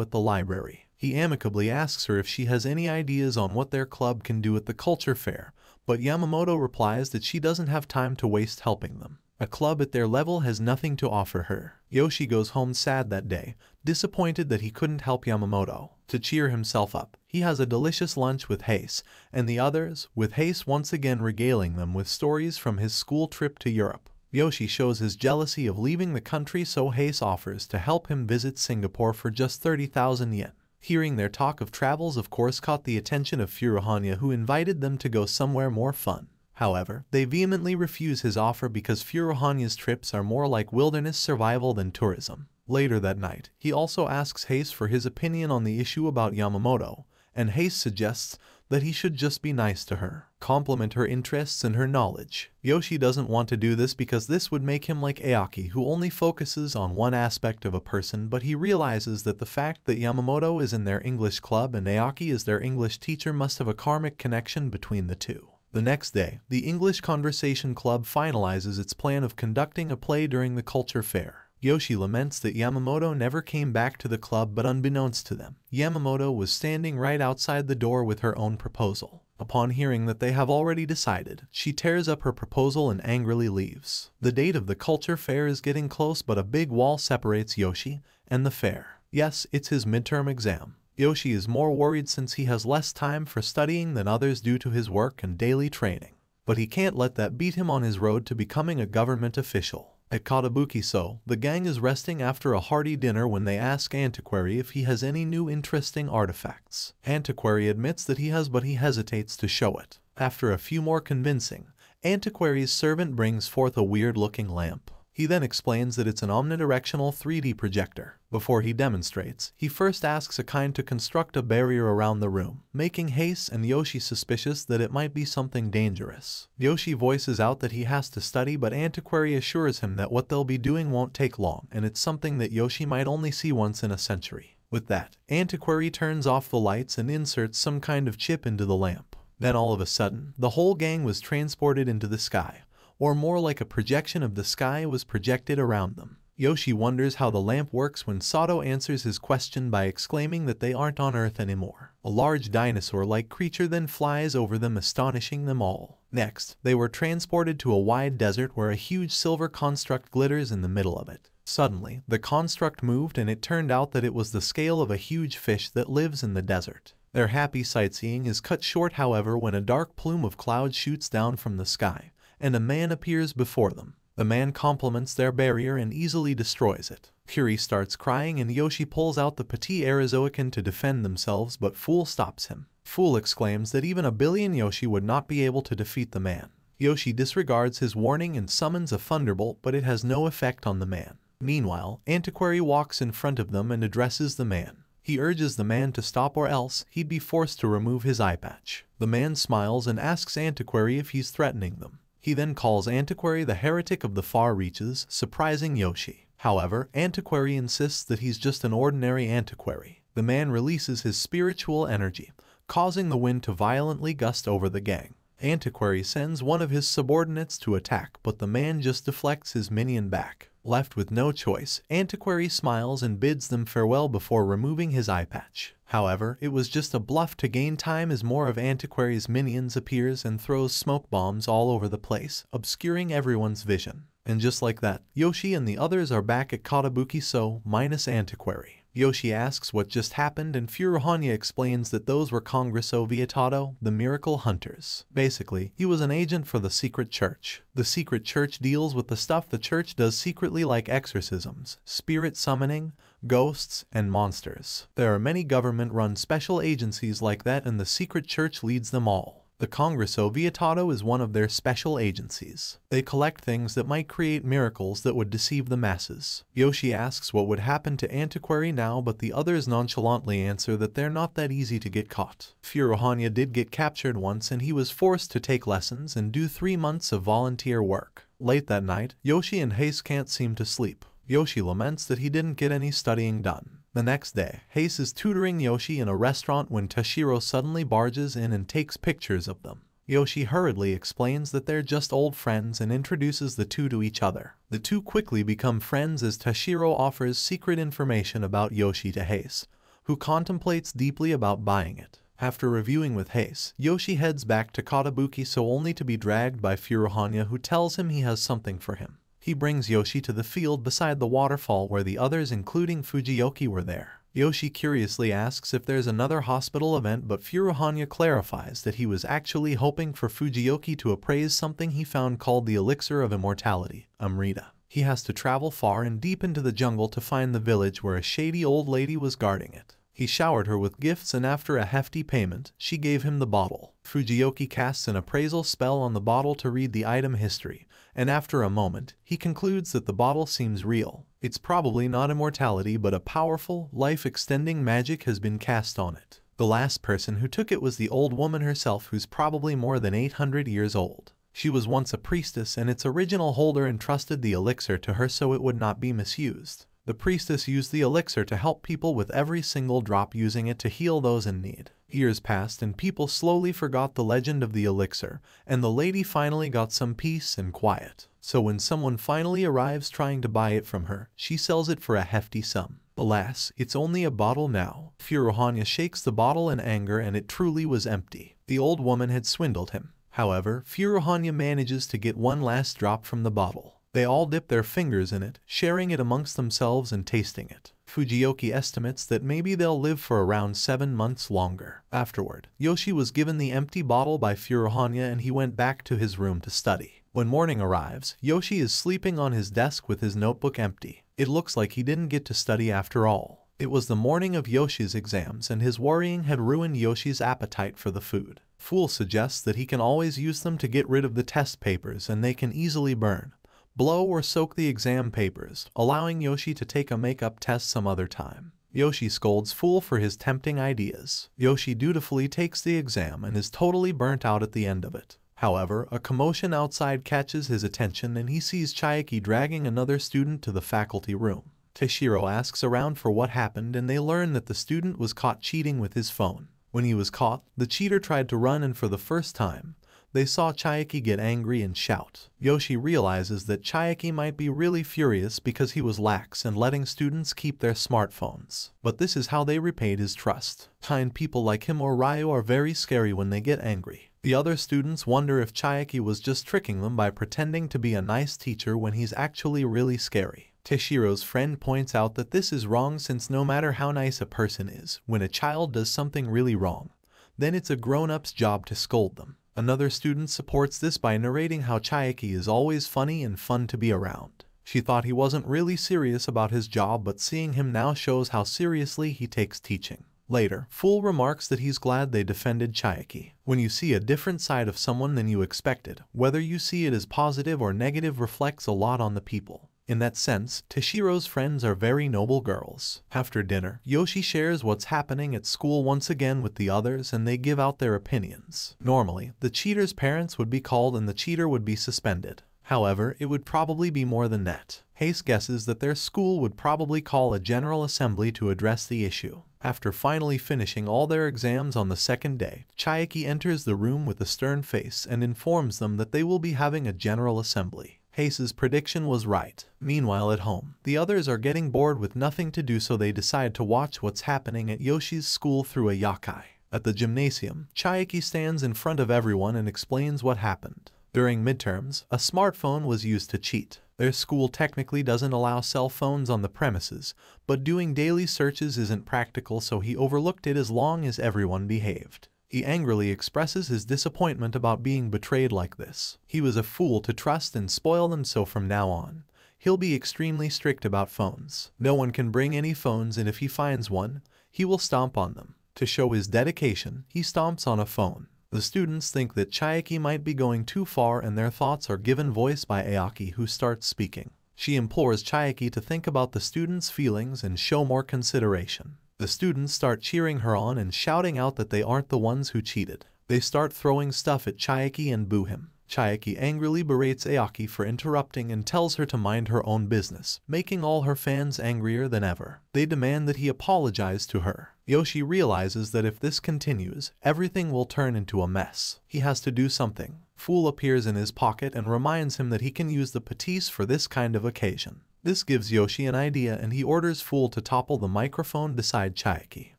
at the library. He amicably asks her if she has any ideas on what their club can do at the culture fair, but Yamamoto replies that she doesn't have time to waste helping them. A club at their level has nothing to offer her. Yoshi goes home sad that day, disappointed that he couldn't help Yamamoto. To cheer himself up, he has a delicious lunch with Hase and the others, with Hase once again regaling them with stories from his school trip to Europe. Yoshi shows his jealousy of leaving the country so Hase offers to help him visit Singapore for just 30,000 yen. Hearing their talk of travels of course caught the attention of Furuhonya who invited them to go somewhere more fun. However, they vehemently refuse his offer because Furuhonya's trips are more like wilderness survival than tourism. Later that night, he also asks Hase for his opinion on the issue about Yamamoto, and Hase suggests that he should just be nice to her, compliment her interests and her knowledge. Yoshi doesn't want to do this because this would make him like Aoki who only focuses on one aspect of a person but he realizes that the fact that Yamamoto is in their English club and Aoki is their English teacher must have a karmic connection between the two. The next day, the English Conversation Club finalizes its plan of conducting a play during the culture fair. Yoshi laments that Yamamoto never came back to the club but unbeknownst to them, Yamamoto was standing right outside the door with her own proposal. Upon hearing that they have already decided, she tears up her proposal and angrily leaves. The date of the culture fair is getting close but a big wall separates Yoshi and the fair. Yes, it's his midterm exam. Yoshi is more worried since he has less time for studying than others due to his work and daily training. But he can't let that beat him on his road to becoming a government official. At Kotobuki-so, the gang is resting after a hearty dinner when they ask Antiquary if he has any new interesting artifacts. Antiquary admits that he has but he hesitates to show it. After a few more convincing, Antiquary's servant brings forth a weird-looking lamp. He then explains that it's an omnidirectional 3D projector. Before he demonstrates, he first asks Akine to construct a barrier around the room, making Hase and Yoshi suspicious that it might be something dangerous. Yoshi voices out that he has to study but Antiquary assures him that what they'll be doing won't take long and it's something that Yoshi might only see once in a century. With that, Antiquary turns off the lights and inserts some kind of chip into the lamp. Then all of a sudden, the whole gang was transported into the sky, or more like a projection of the sky was projected around them. Yoshi wonders how the lamp works when Sato answers his question by exclaiming that they aren't on Earth anymore. A large dinosaur-like creature then flies over them astonishing them all. Next, they were transported to a wide desert where a huge silver construct glitters in the middle of it. Suddenly, the construct moved and it turned out that it was the scale of a huge fish that lives in the desert. Their happy sightseeing is cut short however when a dark plume of cloud shoots down from the sky and a man appears before them. The man compliments their barrier and easily destroys it. Kuri starts crying and Yoshi pulls out the Petit Hierozoicon to defend themselves but Fool stops him. Fool exclaims that even a billion Yoshi would not be able to defeat the man. Yoshi disregards his warning and summons a thunderbolt but it has no effect on the man. Meanwhile, Antiquary walks in front of them and addresses the man. He urges the man to stop or else he'd be forced to remove his eye patch. The man smiles and asks Antiquary if he's threatening them. He then calls Antiquary the heretic of the far reaches, surprising Yoshi. However, Antiquary insists that he's just an ordinary antiquary. The man releases his spiritual energy, causing the wind to violently gust over the gang. Antiquary sends one of his subordinates to attack, but the man just deflects his minion back. Left with no choice, Antiquary smiles and bids them farewell before removing his eye patch. However, it was just a bluff to gain time as more of Antiquary's minions appears and throws smoke bombs all over the place, obscuring everyone's vision. And just like that, Yoshi and the others are back at Kotobuki-so, minus Antiquary. Yoshi asks what just happened and Furuhonya explains that those were Congresso Vietato, the Miracle Hunters. Basically, he was an agent for the Secret Church. The Secret Church deals with the stuff the church does secretly like exorcisms, spirit summoning, ghosts, and monsters. There are many government-run special agencies like that and the Secret Church leads them all. The Congresso Vietato is one of their special agencies. They collect things that might create miracles that would deceive the masses. Yoshi asks what would happen to Antiquary now but the others nonchalantly answer that they're not that easy to get caught. Furuhonya did get captured once and he was forced to take lessons and do three months of volunteer work. Late that night, Yoshi and Hase can't seem to sleep. Yoshi laments that he didn't get any studying done. The next day, Hase is tutoring Yoshi in a restaurant when Tashiro suddenly barges in and takes pictures of them. Yoshi hurriedly explains that they're just old friends and introduces the two to each other. The two quickly become friends as Tashiro offers secret information about Yoshi to Hase, who contemplates deeply about buying it. After reviewing with Hase, Yoshi heads back to Kotobuki so only to be dragged by Furuhonya who tells him he has something for him. He brings Yoshi to the field beside the waterfall where the others including Fujioki were there. Yoshi curiously asks if there's another hospital event but Furuhonya clarifies that he was actually hoping for Fujioki to appraise something he found called the Elixir of Immortality, Amrita. He has to travel far and deep into the jungle to find the village where a shady old lady was guarding it. He showered her with gifts and after a hefty payment, she gave him the bottle. Fujioki casts an appraisal spell on the bottle to read the item history, and after a moment, he concludes that the bottle seems real. It's probably not immortality but a powerful, life-extending magic has been cast on it. The last person who took it was the old woman herself who's probably more than 800 years old. She was once a priestess and its original holder entrusted the elixir to her so it would not be misused. The priestess used the elixir to help people with every single drop using it to heal those in need. Years passed and people slowly forgot the legend of the elixir, and the lady finally got some peace and quiet. So when someone finally arrives trying to buy it from her, she sells it for a hefty sum. Alas, it's only a bottle now. Furuhonya shakes the bottle in anger and it truly was empty. The old woman had swindled him. However, Furuhonya manages to get one last drop from the bottle. They all dip their fingers in it, sharing it amongst themselves and tasting it. Fujioki estimates that maybe they'll live for around 7 months longer. Afterward, Yoshi was given the empty bottle by Furuhonya and he went back to his room to study. When morning arrives, Yoshi is sleeping on his desk with his notebook empty. It looks like he didn't get to study after all. It was the morning of Yoshi's exams and his worrying had ruined Yoshi's appetite for the food. Fool suggests that he can always use them to get rid of the test papers and they can easily burn blow or soak the exam papers, allowing Yoshi to take a makeup test some other time. Yoshi scolds Fool for his tempting ideas. Yoshi dutifully takes the exam and is totally burnt out at the end of it. However, a commotion outside catches his attention and he sees Chiaki dragging another student to the faculty room. Tashiro asks around for what happened and they learn that the student was caught cheating with his phone. When he was caught, the cheater tried to run and for the first time, they saw Chiaki get angry and shout. Yoshi realizes that Chiaki might be really furious because he was lax and letting students keep their smartphones. But this is how they repaid his trust. Kind people like him or Ryu are very scary when they get angry. The other students wonder if Chiaki was just tricking them by pretending to be a nice teacher when he's actually really scary. Tashiro's friend points out that this is wrong since no matter how nice a person is, when a child does something really wrong, then it's a grown-up's job to scold them. Another student supports this by narrating how Chiaki is always funny and fun to be around. She thought he wasn't really serious about his job but seeing him now shows how seriously he takes teaching. Later, Fool remarks that he's glad they defended Chiaki. When you see a different side of someone than you expected, whether you see it as positive or negative reflects a lot on the people. In that sense, Tashiro's friends are very noble girls. After dinner, Yoshi shares what's happening at school once again with the others and they give out their opinions. Normally, the cheater's parents would be called and the cheater would be suspended. However, it would probably be more than that. Hase guesses that their school would probably call a general assembly to address the issue. After finally finishing all their exams on the second day, Chiaki enters the room with a stern face and informs them that they will be having a general assembly. Hayes' prediction was right. Meanwhile at home, the others are getting bored with nothing to do so they decide to watch what's happening at Yoshi's school through a yokai. At the gymnasium, Chiaki stands in front of everyone and explains what happened. During midterms, a smartphone was used to cheat. Their school technically doesn't allow cell phones on the premises, but doing daily searches isn't practical so he overlooked it as long as everyone behaved. He angrily expresses his disappointment about being betrayed like this. He was a fool to trust and spoil them so from now on. He'll be extremely strict about phones. No one can bring any phones and if he finds one, he will stomp on them. To show his dedication, he stomps on a phone. The students think that Chiaki might be going too far and their thoughts are given voice by Aoki who starts speaking. She implores Chiaki to think about the students' feelings and show more consideration. The students start cheering her on and shouting out that they aren't the ones who cheated. They start throwing stuff at Chiaki and boo him. Chiaki angrily berates Aoki for interrupting and tells her to mind her own business, making all her fans angrier than ever. They demand that he apologize to her. Yoshi realizes that if this continues, everything will turn into a mess. He has to do something. Fool appears in his pocket and reminds him that he can use the patisse for this kind of occasion. This gives Yoshi an idea and he orders Fool to topple the microphone beside Chiaki.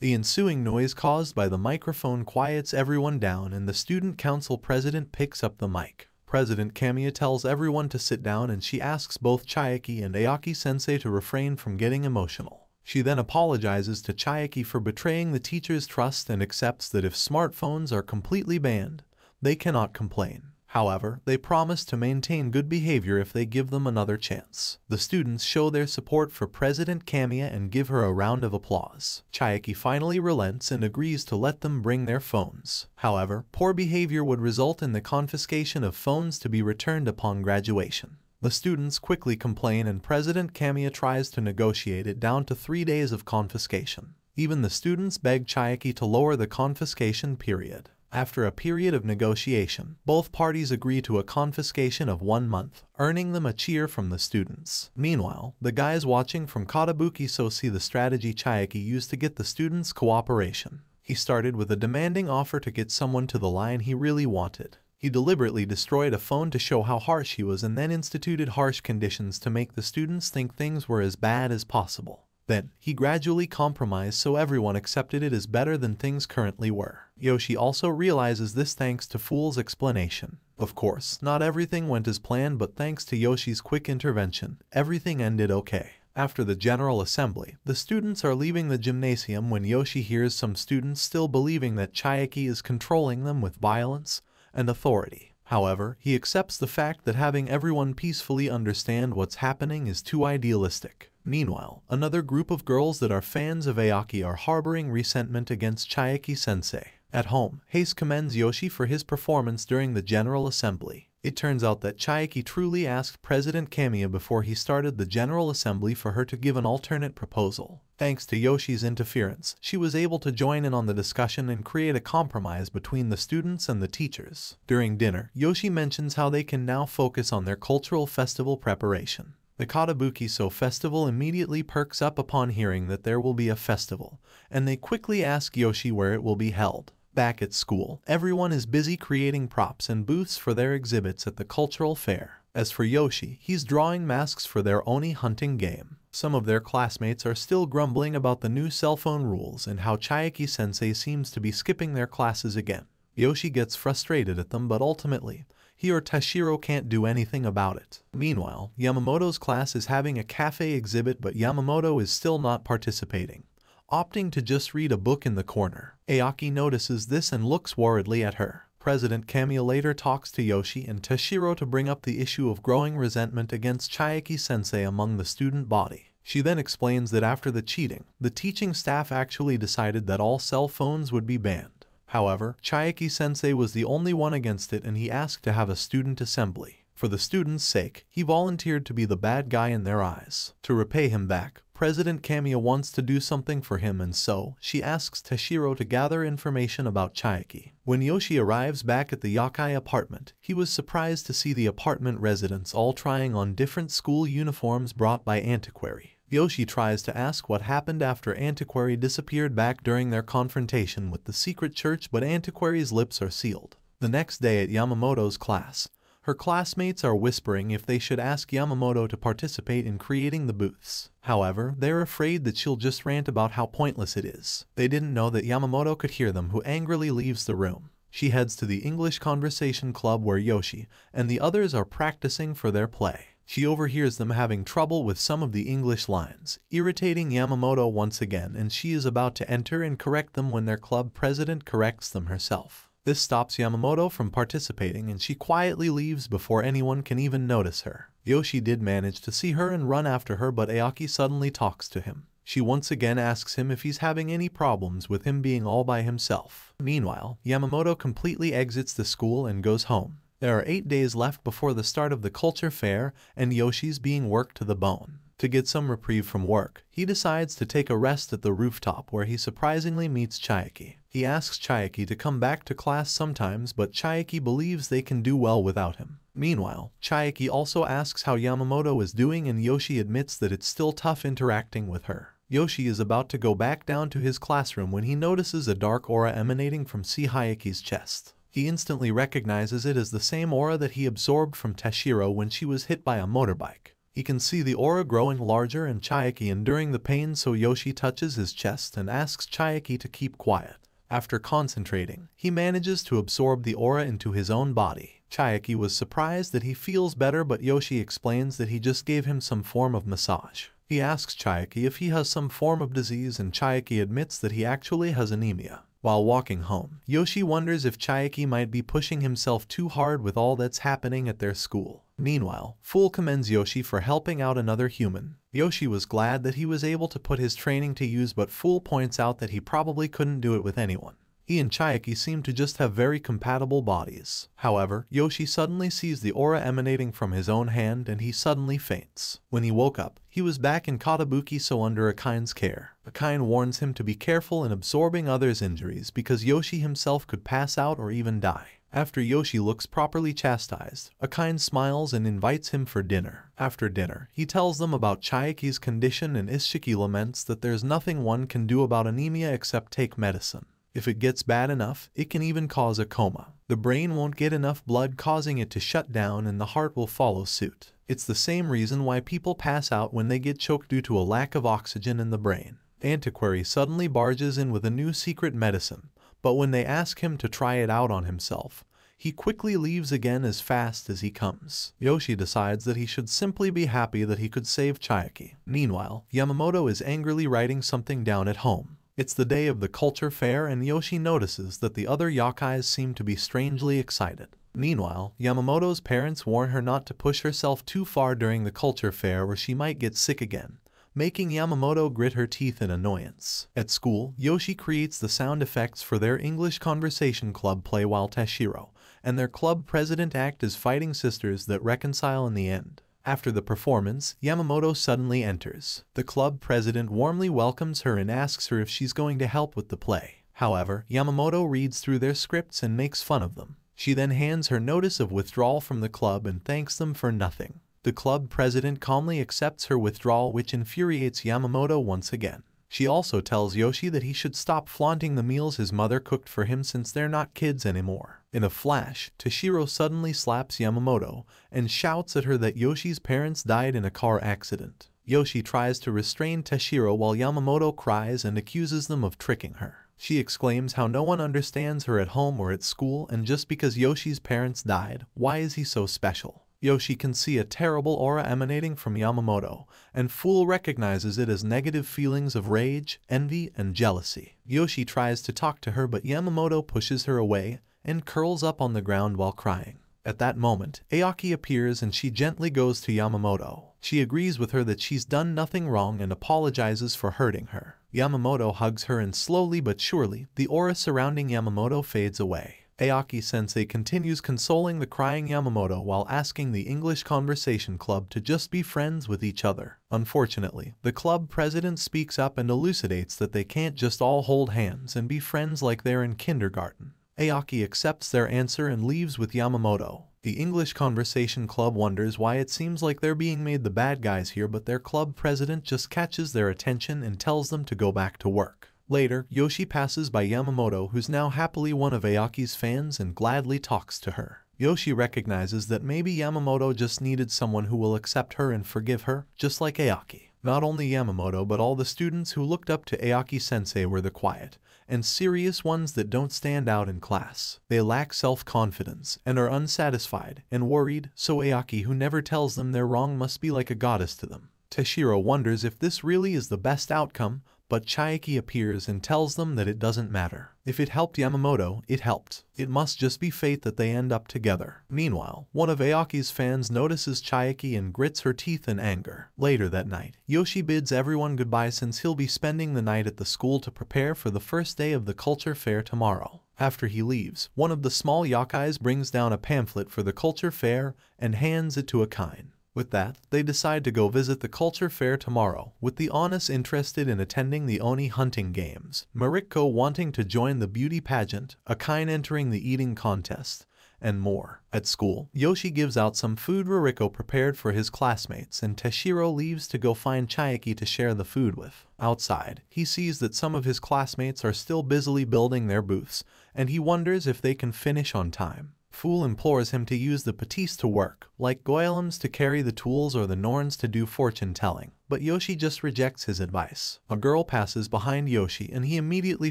The ensuing noise caused by the microphone quiets everyone down and the student council president picks up the mic. President Kamiya tells everyone to sit down and she asks both Chiaki and Aoki sensei to refrain from getting emotional. She then apologizes to Chiaki for betraying the teacher's trust and accepts that if smartphones are completely banned, they cannot complain. However, they promise to maintain good behavior if they give them another chance. The students show their support for President Kamiya and give her a round of applause. Chiaki finally relents and agrees to let them bring their phones. However, poor behavior would result in the confiscation of phones to be returned upon graduation. The students quickly complain and President Kamiya tries to negotiate it down to three days of confiscation. Even the students beg Chiaki to lower the confiscation period. After a period of negotiation, both parties agree to a confiscation of one month, earning them a cheer from the students. Meanwhile, the guys watching from Kotobuki-so see the strategy Chiaki used to get the students' cooperation. He started with a demanding offer to get someone to the line he really wanted. He deliberately destroyed a phone to show how harsh he was and then instituted harsh conditions to make the students think things were as bad as possible. Then, he gradually compromised so everyone accepted it as better than things currently were. Yoshi also realizes this thanks to Fool's explanation. Of course, not everything went as planned but thanks to Yoshi's quick intervention, everything ended okay. After the General Assembly, the students are leaving the gymnasium when Yoshi hears some students still believing that Chiaki is controlling them with violence and authority. However, he accepts the fact that having everyone peacefully understand what's happening is too idealistic. Meanwhile, another group of girls that are fans of Aoki are harboring resentment against Chiaki-sensei. At home, Hase commends Yoshi for his performance during the General Assembly. It turns out that Chiaki truly asked President Kamiya before he started the General Assembly for her to give an alternate proposal. Thanks to Yoshi's interference, she was able to join in on the discussion and create a compromise between the students and the teachers. During dinner, Yoshi mentions how they can now focus on their cultural festival preparation. The Kotobuki-so festival immediately perks up upon hearing that there will be a festival, and they quickly ask Yoshi where it will be held. Back at school, everyone is busy creating props and booths for their exhibits at the cultural fair. As for Yoshi, he's drawing masks for their Oni hunting game. Some of their classmates are still grumbling about the new cell phone rules and how Chiaki-sensei seems to be skipping their classes again. Yoshi gets frustrated at them but ultimately, he or Tashiro can't do anything about it. Meanwhile, Yamamoto's class is having a cafe exhibit but Yamamoto is still not participating, opting to just read a book in the corner. Aoki notices this and looks worriedly at her. President Kamiya later talks to Yoshi and Tashiro to bring up the issue of growing resentment against Chiaki-sensei among the student body. She then explains that after the cheating, the teaching staff actually decided that all cell phones would be banned. However, Chiaki-sensei was the only one against it and he asked to have a student assembly. For the students' sake, he volunteered to be the bad guy in their eyes. To repay him back, President Kamiya wants to do something for him and so, she asks Tashiro to gather information about Chiaki. When Yoshi arrives back at the Yokai apartment, he was surprised to see the apartment residents all trying on different school uniforms brought by Antiquary. Yoshi tries to ask what happened after Antiquary disappeared back during their confrontation with the secret church but Antiquary's lips are sealed. The next day at Yamamoto's class, her classmates are whispering if they should ask Yamamoto to participate in creating the booths. However, they're afraid that she'll just rant about how pointless it is. They didn't know that Yamamoto could hear them who angrily leaves the room. She heads to the English Conversation Club where Yoshi and the others are practicing for their play. She overhears them having trouble with some of the English lines, irritating Yamamoto once again and she is about to enter and correct them when their club president corrects them herself. This stops Yamamoto from participating and she quietly leaves before anyone can even notice her. Yoshi did manage to see her and run after her but Aoki suddenly talks to him. She once again asks him if he's having any problems with him being all by himself. Meanwhile, Yamamoto completely exits the school and goes home. There are eight days left before the start of the culture fair, and Yoshi's being worked to the bone. To get some reprieve from work, he decides to take a rest at the rooftop where he surprisingly meets Chiaki. He asks Chiaki to come back to class sometimes but Chiaki believes they can do well without him. Meanwhile, Chiaki also asks how Yamamoto is doing and Yoshi admits that it's still tough interacting with her. Yoshi is about to go back down to his classroom when he notices a dark aura emanating from Chiaki's chest. He instantly recognizes it as the same aura that he absorbed from Tashiro when she was hit by a motorbike. He can see the aura growing larger and Chiaki enduring the pain so Yoshi touches his chest and asks Chiaki to keep quiet. After concentrating, he manages to absorb the aura into his own body. Chiaki was surprised that he feels better but Yoshi explains that he just gave him some form of massage. He asks Chiaki if he has some form of disease and Chiaki admits that he actually has anemia. While walking home, Yoshi wonders if Chiaki might be pushing himself too hard with all that's happening at their school. Meanwhile, Fool commends Yoshi for helping out another human. Yoshi was glad that he was able to put his training to use but Fool points out that he probably couldn't do it with anyone. He and Chiaki seem to just have very compatible bodies. However, Yoshi suddenly sees the aura emanating from his own hand and he suddenly faints. When he woke up, he was back in Kotobuki so under Akine's care. Akine warns him to be careful in absorbing others' injuries because Yoshi himself could pass out or even die. After Yoshi looks properly chastised, Akine smiles and invites him for dinner. After dinner, he tells them about Chiaki's condition and Isshiki laments that there's nothing one can do about anemia except take medicine. If it gets bad enough, it can even cause a coma. The brain won't get enough blood causing it to shut down and the heart will follow suit. It's the same reason why people pass out when they get choked due to a lack of oxygen in the brain. Antiquary suddenly barges in with a new secret medicine, but when they ask him to try it out on himself, he quickly leaves again as fast as he comes. Yoshi decides that he should simply be happy that he could save Chiaki. Meanwhile, Yamamoto is angrily writing something down at home. It's the day of the culture fair and Yoshi notices that the other yokais seem to be strangely excited. Meanwhile, Yamamoto's parents warn her not to push herself too far during the culture fair or she might get sick again, making Yamamoto grit her teeth in annoyance. At school, Yoshi creates the sound effects for their English conversation club play while Tashiro and their club president act as fighting sisters that reconcile in the end. After the performance, Yamamoto suddenly enters. The club president warmly welcomes her and asks her if she's going to help with the play. However, Yamamoto reads through their scripts and makes fun of them. She then hands her notice of withdrawal from the club and thanks them for nothing. The club president calmly accepts her withdrawal which infuriates Yamamoto once again. She also tells Yoshi that he should stop flaunting the meals his mother cooked for him since they're not kids anymore. In a flash, Tashiro suddenly slaps Yamamoto and shouts at her that Yoshi's parents died in a car accident. Yoshi tries to restrain Tashiro while Yamamoto cries and accuses them of tricking her. She exclaims how no one understands her at home or at school and just because Yoshi's parents died, why is he so special? Yoshi can see a terrible aura emanating from Yamamoto, and Fool recognizes it as negative feelings of rage, envy, and jealousy. Yoshi tries to talk to her but Yamamoto pushes her away and curls up on the ground while crying. At that moment, Aoki appears and she gently goes to Yamamoto. She agrees with her that she's done nothing wrong and apologizes for hurting her. Yamamoto hugs her and slowly but surely, the aura surrounding Yamamoto fades away. Aoki-sensei continues consoling the crying Yamamoto while asking the English Conversation Club to just be friends with each other. Unfortunately, the club president speaks up and elucidates that they can't just all hold hands and be friends like they're in kindergarten. Aoki accepts their answer and leaves with Yamamoto. The English Conversation Club wonders why it seems like they're being made the bad guys here but their club president just catches their attention and tells them to go back to work. Later, Yoshi passes by Yamamoto who's now happily one of Aoki's fans and gladly talks to her. Yoshi recognizes that maybe Yamamoto just needed someone who will accept her and forgive her, just like Aoki. Not only Yamamoto but all the students who looked up to Aoki-sensei were the quiet, and serious ones that don't stand out in class. They lack self-confidence and are unsatisfied and worried, so Aoki who never tells them they're wrong must be like a goddess to them. Tashiro wonders if this really is the best outcome, but Chiaki appears and tells them that it doesn't matter. If it helped Yamamoto, it helped. It must just be fate that they end up together. Meanwhile, one of Aoki's fans notices Chiaki and grits her teeth in anger. Later that night, Yoshi bids everyone goodbye since he'll be spending the night at the school to prepare for the first day of the culture fair tomorrow. After he leaves, one of the small yokais brings down a pamphlet for the culture fair and hands it to Akine. With that, they decide to go visit the culture fair tomorrow, with the Honest interested in attending the Oni hunting games, Mariko wanting to join the beauty pageant, Akine entering the eating contest, and more. At school, Yoshi gives out some food Ruriko prepared for his classmates and Tashiro leaves to go find Chiaki to share the food with. Outside, he sees that some of his classmates are still busily building their booths, and he wonders if they can finish on time. Fool implores him to use the Patisse to work, like Golems to carry the tools or the Norns to do fortune-telling. But Yoshi just rejects his advice. A girl passes behind Yoshi and he immediately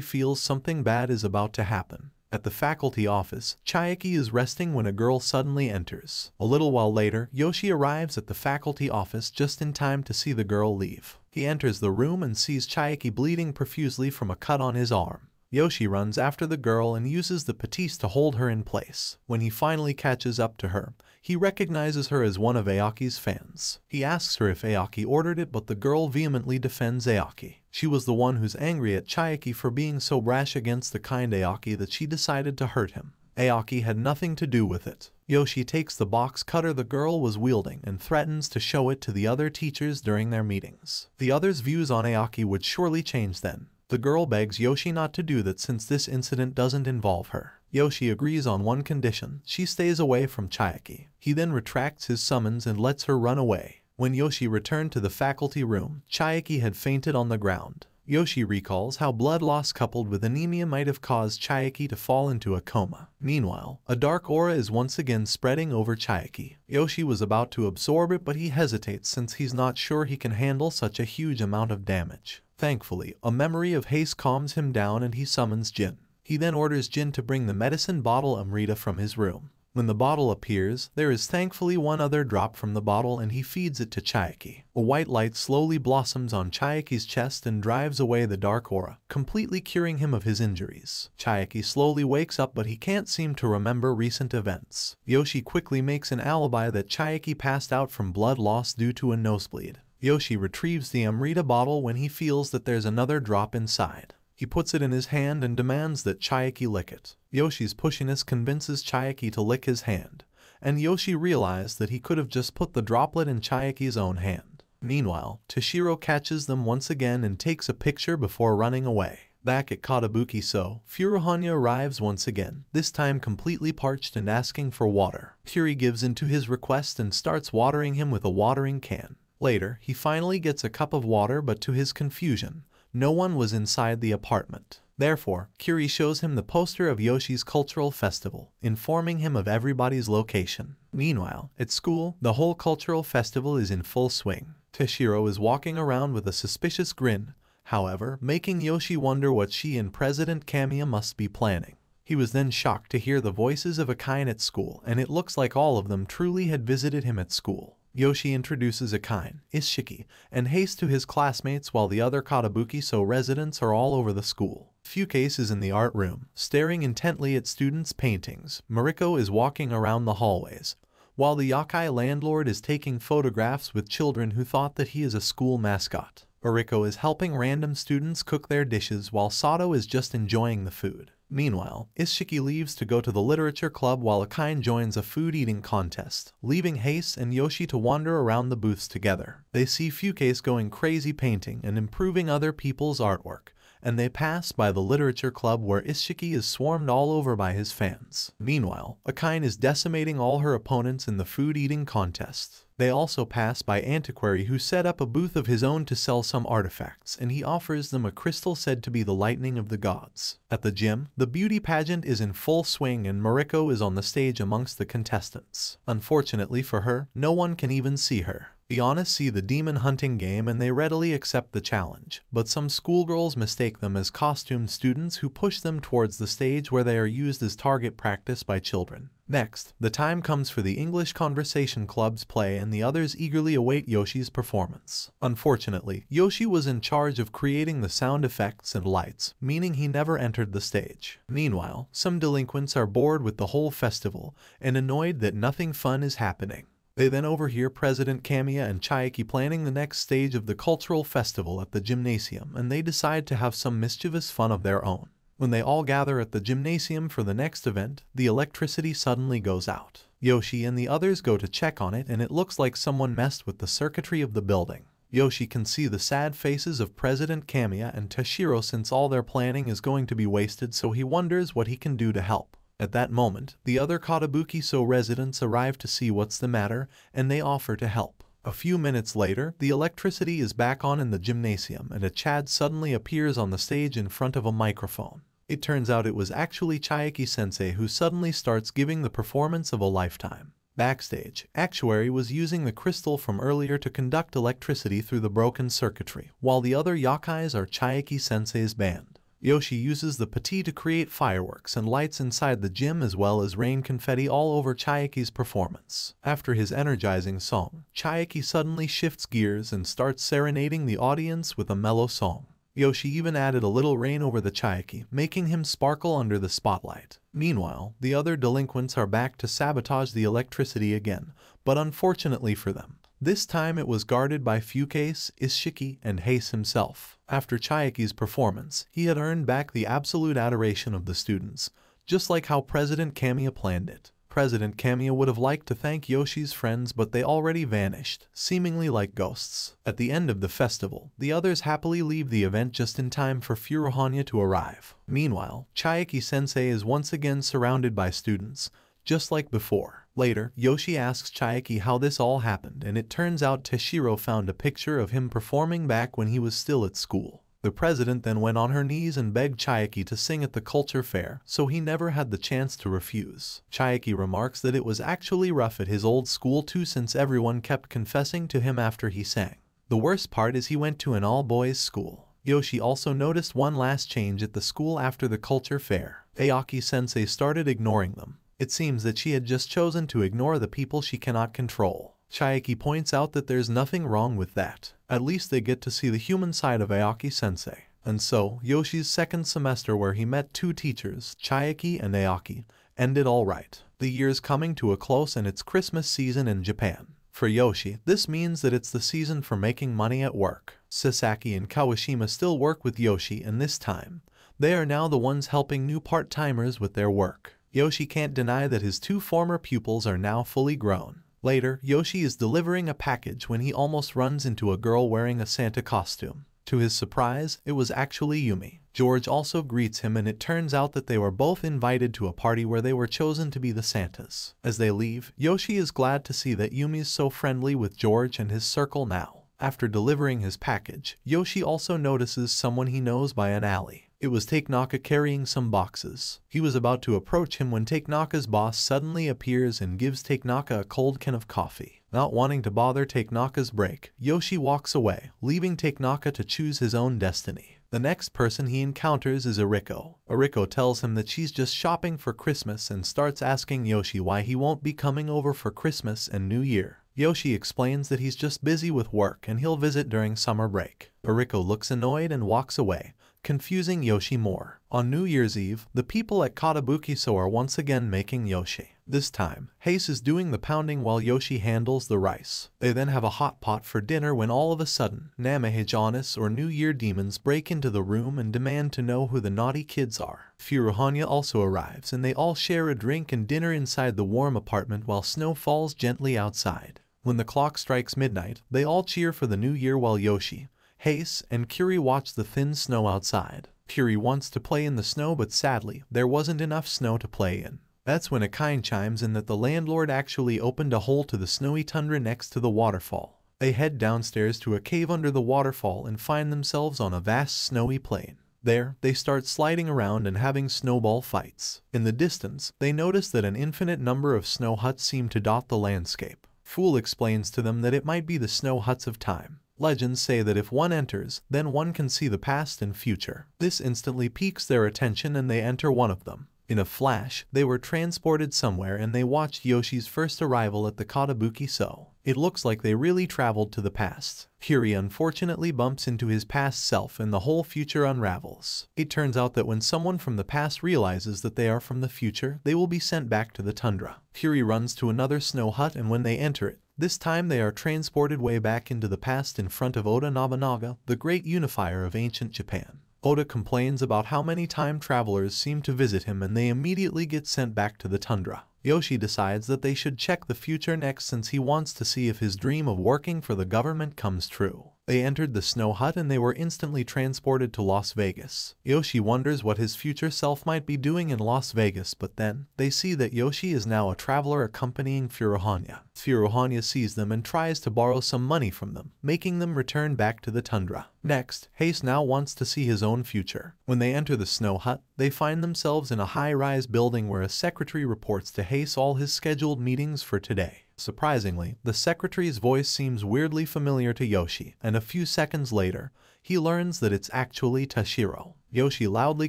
feels something bad is about to happen. At the faculty office, Chiaki is resting when a girl suddenly enters. A little while later, Yoshi arrives at the faculty office just in time to see the girl leave. He enters the room and sees Chiaki bleeding profusely from a cut on his arm. Yoshi runs after the girl and uses the patisse to hold her in place. When he finally catches up to her, he recognizes her as one of Aoki's fans. He asks her if Aoki ordered it but the girl vehemently defends Aoki. She was the one who's angry at Chiaki for being so rash against the kind Aoki that she decided to hurt him. Aoki had nothing to do with it. Yoshi takes the box cutter the girl was wielding and threatens to show it to the other teachers during their meetings. The others' views on Aoki would surely change then. The girl begs Yoshi not to do that since this incident doesn't involve her. Yoshi agrees on one condition, she stays away from Chiaki. He then retracts his summons and lets her run away. When Yoshi returned to the faculty room, Chiaki had fainted on the ground. Yoshi recalls how blood loss coupled with anemia might have caused Chiaki to fall into a coma. Meanwhile, a dark aura is once again spreading over Chiaki. Yoshi was about to absorb it but he hesitates since he's not sure he can handle such a huge amount of damage. Thankfully, a memory of Hase calms him down and he summons Jin. He then orders Jin to bring the medicine bottle Amrita from his room. When the bottle appears, there is thankfully one other drop from the bottle and he feeds it to Chiaki. A white light slowly blossoms on Chiaki's chest and drives away the dark aura, completely curing him of his injuries. Chiaki slowly wakes up but he can't seem to remember recent events. Yoshi quickly makes an alibi that Chiaki passed out from blood loss due to a nosebleed. Yoshi retrieves the Amrita bottle when he feels that there's another drop inside. He puts it in his hand and demands that Chiaki lick it. Yoshi's pushiness convinces Chiaki to lick his hand, and Yoshi realized that he could have just put the droplet in Chiaki's own hand. Meanwhile, Tashiro catches them once again and takes a picture before running away. Back at Kotobuki-so, Furuhonya arrives once again, this time completely parched and asking for water. Kuri gives in to his request and starts watering him with a watering can. Later, he finally gets a cup of water but to his confusion, no one was inside the apartment. Therefore, Kuri shows him the poster of Yoshi's cultural festival, informing him of everybody's location. Meanwhile, at school, the whole cultural festival is in full swing. Tashiro is walking around with a suspicious grin, however, making Yoshi wonder what she and President Kamiya must be planning. He was then shocked to hear the voices of Akine at school, and it looks like all of them truly had visited him at school. Yoshi introduces Akine, Isshiki, and Hase to his classmates while the other Kotobuki-so residents are all over the school. Fukase is in the art room, staring intently at students' paintings. Mariko is walking around the hallways, while the Yokai landlord is taking photographs with children who thought that he is a school mascot. Mariko is helping random students cook their dishes while Sato is just enjoying the food. Meanwhile, Isshiki leaves to go to the literature club while Akine joins a food-eating contest, leaving Hase and Yoshi to wander around the booths together. They see Fukase going crazy painting and improving other people's artwork, and they pass by the literature club where Isshiki is swarmed all over by his fans. Meanwhile, Akine is decimating all her opponents in the food-eating contest. They also pass by Antiquary who set up a booth of his own to sell some artifacts, and he offers them a crystal said to be the lightning of the gods. At the gym, the beauty pageant is in full swing and Mariko is on the stage amongst the contestants. Unfortunately for her, no one can even see her. The Honest see the demon hunting game and they readily accept the challenge, but some schoolgirls mistake them as costumed students who push them towards the stage where they are used as target practice by children. Next, the time comes for the English Conversation Club's play and the others eagerly await Yoshi's performance. Unfortunately, Yoshi was in charge of creating the sound effects and lights, meaning he never entered the stage. Meanwhile, some delinquents are bored with the whole festival and annoyed that nothing fun is happening. They then overhear President Kamiya and Chiaki planning the next stage of the cultural festival at the gymnasium and they decide to have some mischievous fun of their own. When they all gather at the gymnasium for the next event, the electricity suddenly goes out. Yoshi and the others go to check on it and it looks like someone messed with the circuitry of the building. Yoshi can see the sad faces of President Kamiya and Tashiro since all their planning is going to be wasted so he wonders what he can do to help. At that moment, the other Kotobuki-so residents arrive to see what's the matter and they offer to help. A few minutes later, the electricity is back on in the gymnasium and a Chad suddenly appears on the stage in front of a microphone. It turns out it was actually Chiaki-sensei who suddenly starts giving the performance of a lifetime. Backstage, Antiquary was using the crystal from earlier to conduct electricity through the broken circuitry, while the other Yokais are Chiaki-sensei's band. Yoshi uses the pati to create fireworks and lights inside the gym as well as rain confetti all over Chiaki's performance. After his energizing song, Chiaki suddenly shifts gears and starts serenading the audience with a mellow song. Yoshi even added a little rain over the Chiaki, making him sparkle under the spotlight. Meanwhile, the other delinquents are back to sabotage the electricity again, but unfortunately for them, this time it was guarded by Fukase, Isshiki, and Hase himself. After Chiaki's performance, he had earned back the absolute adoration of the students, just like how President Kamiya planned it. President Kamiya would have liked to thank Yoshi's friends but they already vanished, seemingly like ghosts. At the end of the festival, the others happily leave the event just in time for Furuhonya to arrive. Meanwhile, Chiaki-sensei is once again surrounded by students, just like before. Later, Yoshi asks Chiaki how this all happened and it turns out Tashiro found a picture of him performing back when he was still at school. The president then went on her knees and begged Chiaki to sing at the culture fair, so he never had the chance to refuse. Chiaki remarks that it was actually rough at his old school too since everyone kept confessing to him after he sang. The worst part is he went to an all-boys school. Yoshi also noticed one last change at the school after the culture fair. Aoki-sensei started ignoring them. It seems that she had just chosen to ignore the people she cannot control. Chiaki points out that there's nothing wrong with that. At least they get to see the human side of Aoki-sensei. And so, Yoshi's second semester where he met two teachers, Chiaki and Ayaki, ended alright. The year's coming to a close and it's Christmas season in Japan. For Yoshi, this means that it's the season for making money at work. Sasaki and Kawashima still work with Yoshi and this time, they are now the ones helping new part-timers with their work. Yoshi can't deny that his two former pupils are now fully grown. Later, Yoshi is delivering a package when he almost runs into a girl wearing a Santa costume. To his surprise, it was actually Yumi. George also greets him and it turns out that they were both invited to a party where they were chosen to be the Santas. As they leave, Yoshi is glad to see that Yumi's so friendly with George and his circle now. After delivering his package, Yoshi also notices someone he knows by an alley. It was Takenaka carrying some boxes. He was about to approach him when Takenaka's boss suddenly appears and gives Takenaka a cold can of coffee. Not wanting to bother Takenaka's break, Yoshi walks away, leaving Takenaka to choose his own destiny. The next person he encounters is Eriko. Eriko tells him that she's just shopping for Christmas and starts asking Yoshi why he won't be coming over for Christmas and New Year. Yoshi explains that he's just busy with work and he'll visit during summer break. Eriko looks annoyed and walks away, confusing mochi more. On New Year's Eve, the people at Kotobuki-so are once again making Yoshi. This time, Hase is doing the pounding while Yoshi handles the rice. They then have a hot pot for dinner when all of a sudden, Namahages or New Year demons break into the room and demand to know who the naughty kids are. Furuhonya also arrives and they all share a drink and dinner inside the warm apartment while snow falls gently outside. When the clock strikes midnight, they all cheer for the new year while Yoshi, Hase and Kuri watch the thin snow outside. Kuri wants to play in the snow but sadly, there wasn't enough snow to play in. That's when Akine chimes in that the landlord actually opened a hole to the snowy tundra next to the waterfall. They head downstairs to a cave under the waterfall and find themselves on a vast snowy plain. There, they start sliding around and having snowball fights. In the distance, they notice that an infinite number of snow huts seem to dot the landscape. Fool explains to them that it might be the snow huts of time. Legends say that if one enters, then one can see the past and future. This instantly piques their attention and they enter one of them. In a flash, they were transported somewhere and they watched Yoshi's first arrival at the Kotobuki-so. It looks like they really traveled to the past. Kuri unfortunately bumps into his past self and the whole future unravels. It turns out that when someone from the past realizes that they are from the future, they will be sent back to the tundra. Kuri runs to another snow hut and when they enter it, this time they are transported way back into the past in front of Oda Nobunaga, the great unifier of ancient Japan. Oda complains about how many time travelers seem to visit him and they immediately get sent back to the tundra. Yoshi decides that they should check the future next since he wants to see if his dream of working for the government comes true. They entered the snow hut and they were instantly transported to Las Vegas. Yoshi wonders what his future self might be doing in Las Vegas, but then they see that Yoshi is now a traveler accompanying Furuhonya. Furuhonya sees them and tries to borrow some money from them, making them return back to the tundra. Next, Hase now wants to see his own future. When they enter the snow hut, they find themselves in a high-rise building where a secretary reports to Hase all his scheduled meetings for today. Surprisingly, the secretary's voice seems weirdly familiar to Yoshi, and a few seconds later, he learns that it's actually Tashiro. Yoshi loudly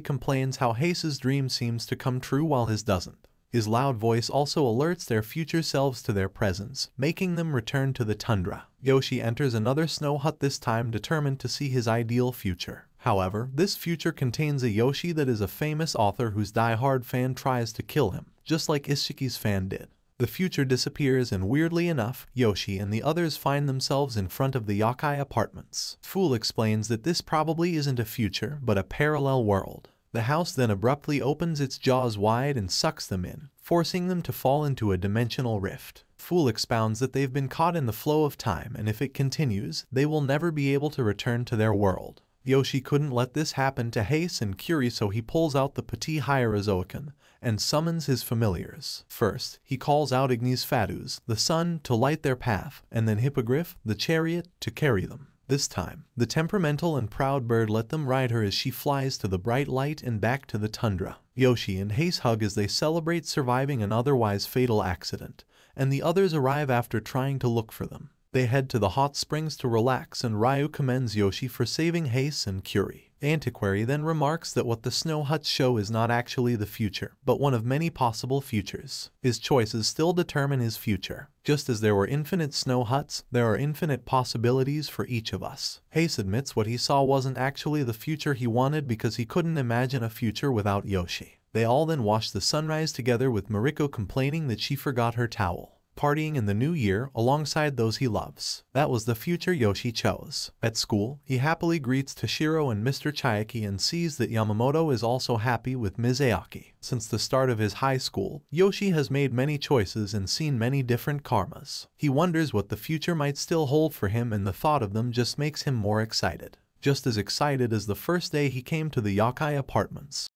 complains how Hase's dream seems to come true while his doesn't. His loud voice also alerts their future selves to their presence, making them return to the tundra. Yoshi enters another snow hut this time determined to see his ideal future. However, this future contains a Yoshi that is a famous author whose die-hard fan tries to kill him, just like Isshiki's fan did. The future disappears and weirdly enough, Yoshi and the others find themselves in front of the Yokai apartments. Fool explains that this probably isn't a future, but a parallel world. The house then abruptly opens its jaws wide and sucks them in, forcing them to fall into a dimensional rift. Fool expounds that they've been caught in the flow of time and if it continues, they will never be able to return to their world. Yoshi couldn't let this happen to Hase and Kuri so he pulls out the Petit Hierozoicon and summons his familiars. First, he calls out Ignis Fatuus, the sun, to light their path, and then Hippogriff, the chariot, to carry them. This time, the temperamental and proud bird let them ride her as she flies to the bright light and back to the tundra. Yoshi and Hase hug as they celebrate surviving an otherwise fatal accident, and the others arrive after trying to look for them. They head to the hot springs to relax and Ryu commends Yoshi for saving Hase and Kuri. Antiquary then remarks that what the Snow Huts show is not actually the future, but one of many possible futures. His choices still determine his future. Just as there were infinite Snow Huts, there are infinite possibilities for each of us. Hase admits what he saw wasn't actually the future he wanted because he couldn't imagine a future without Yoshi. They all then watch the sunrise together with Mariko complaining that she forgot her towel partying in the new year alongside those he loves. That was the future Yoshi chose. At school, he happily greets Tashiro and Mr. Chiaki and sees that Yamamoto is also happy with Ms. Aoki. Since the start of his high school, Yoshi has made many choices and seen many different karmas. He wonders what the future might still hold for him and the thought of them just makes him more excited. Just as excited as the first day he came to the Yokai apartments.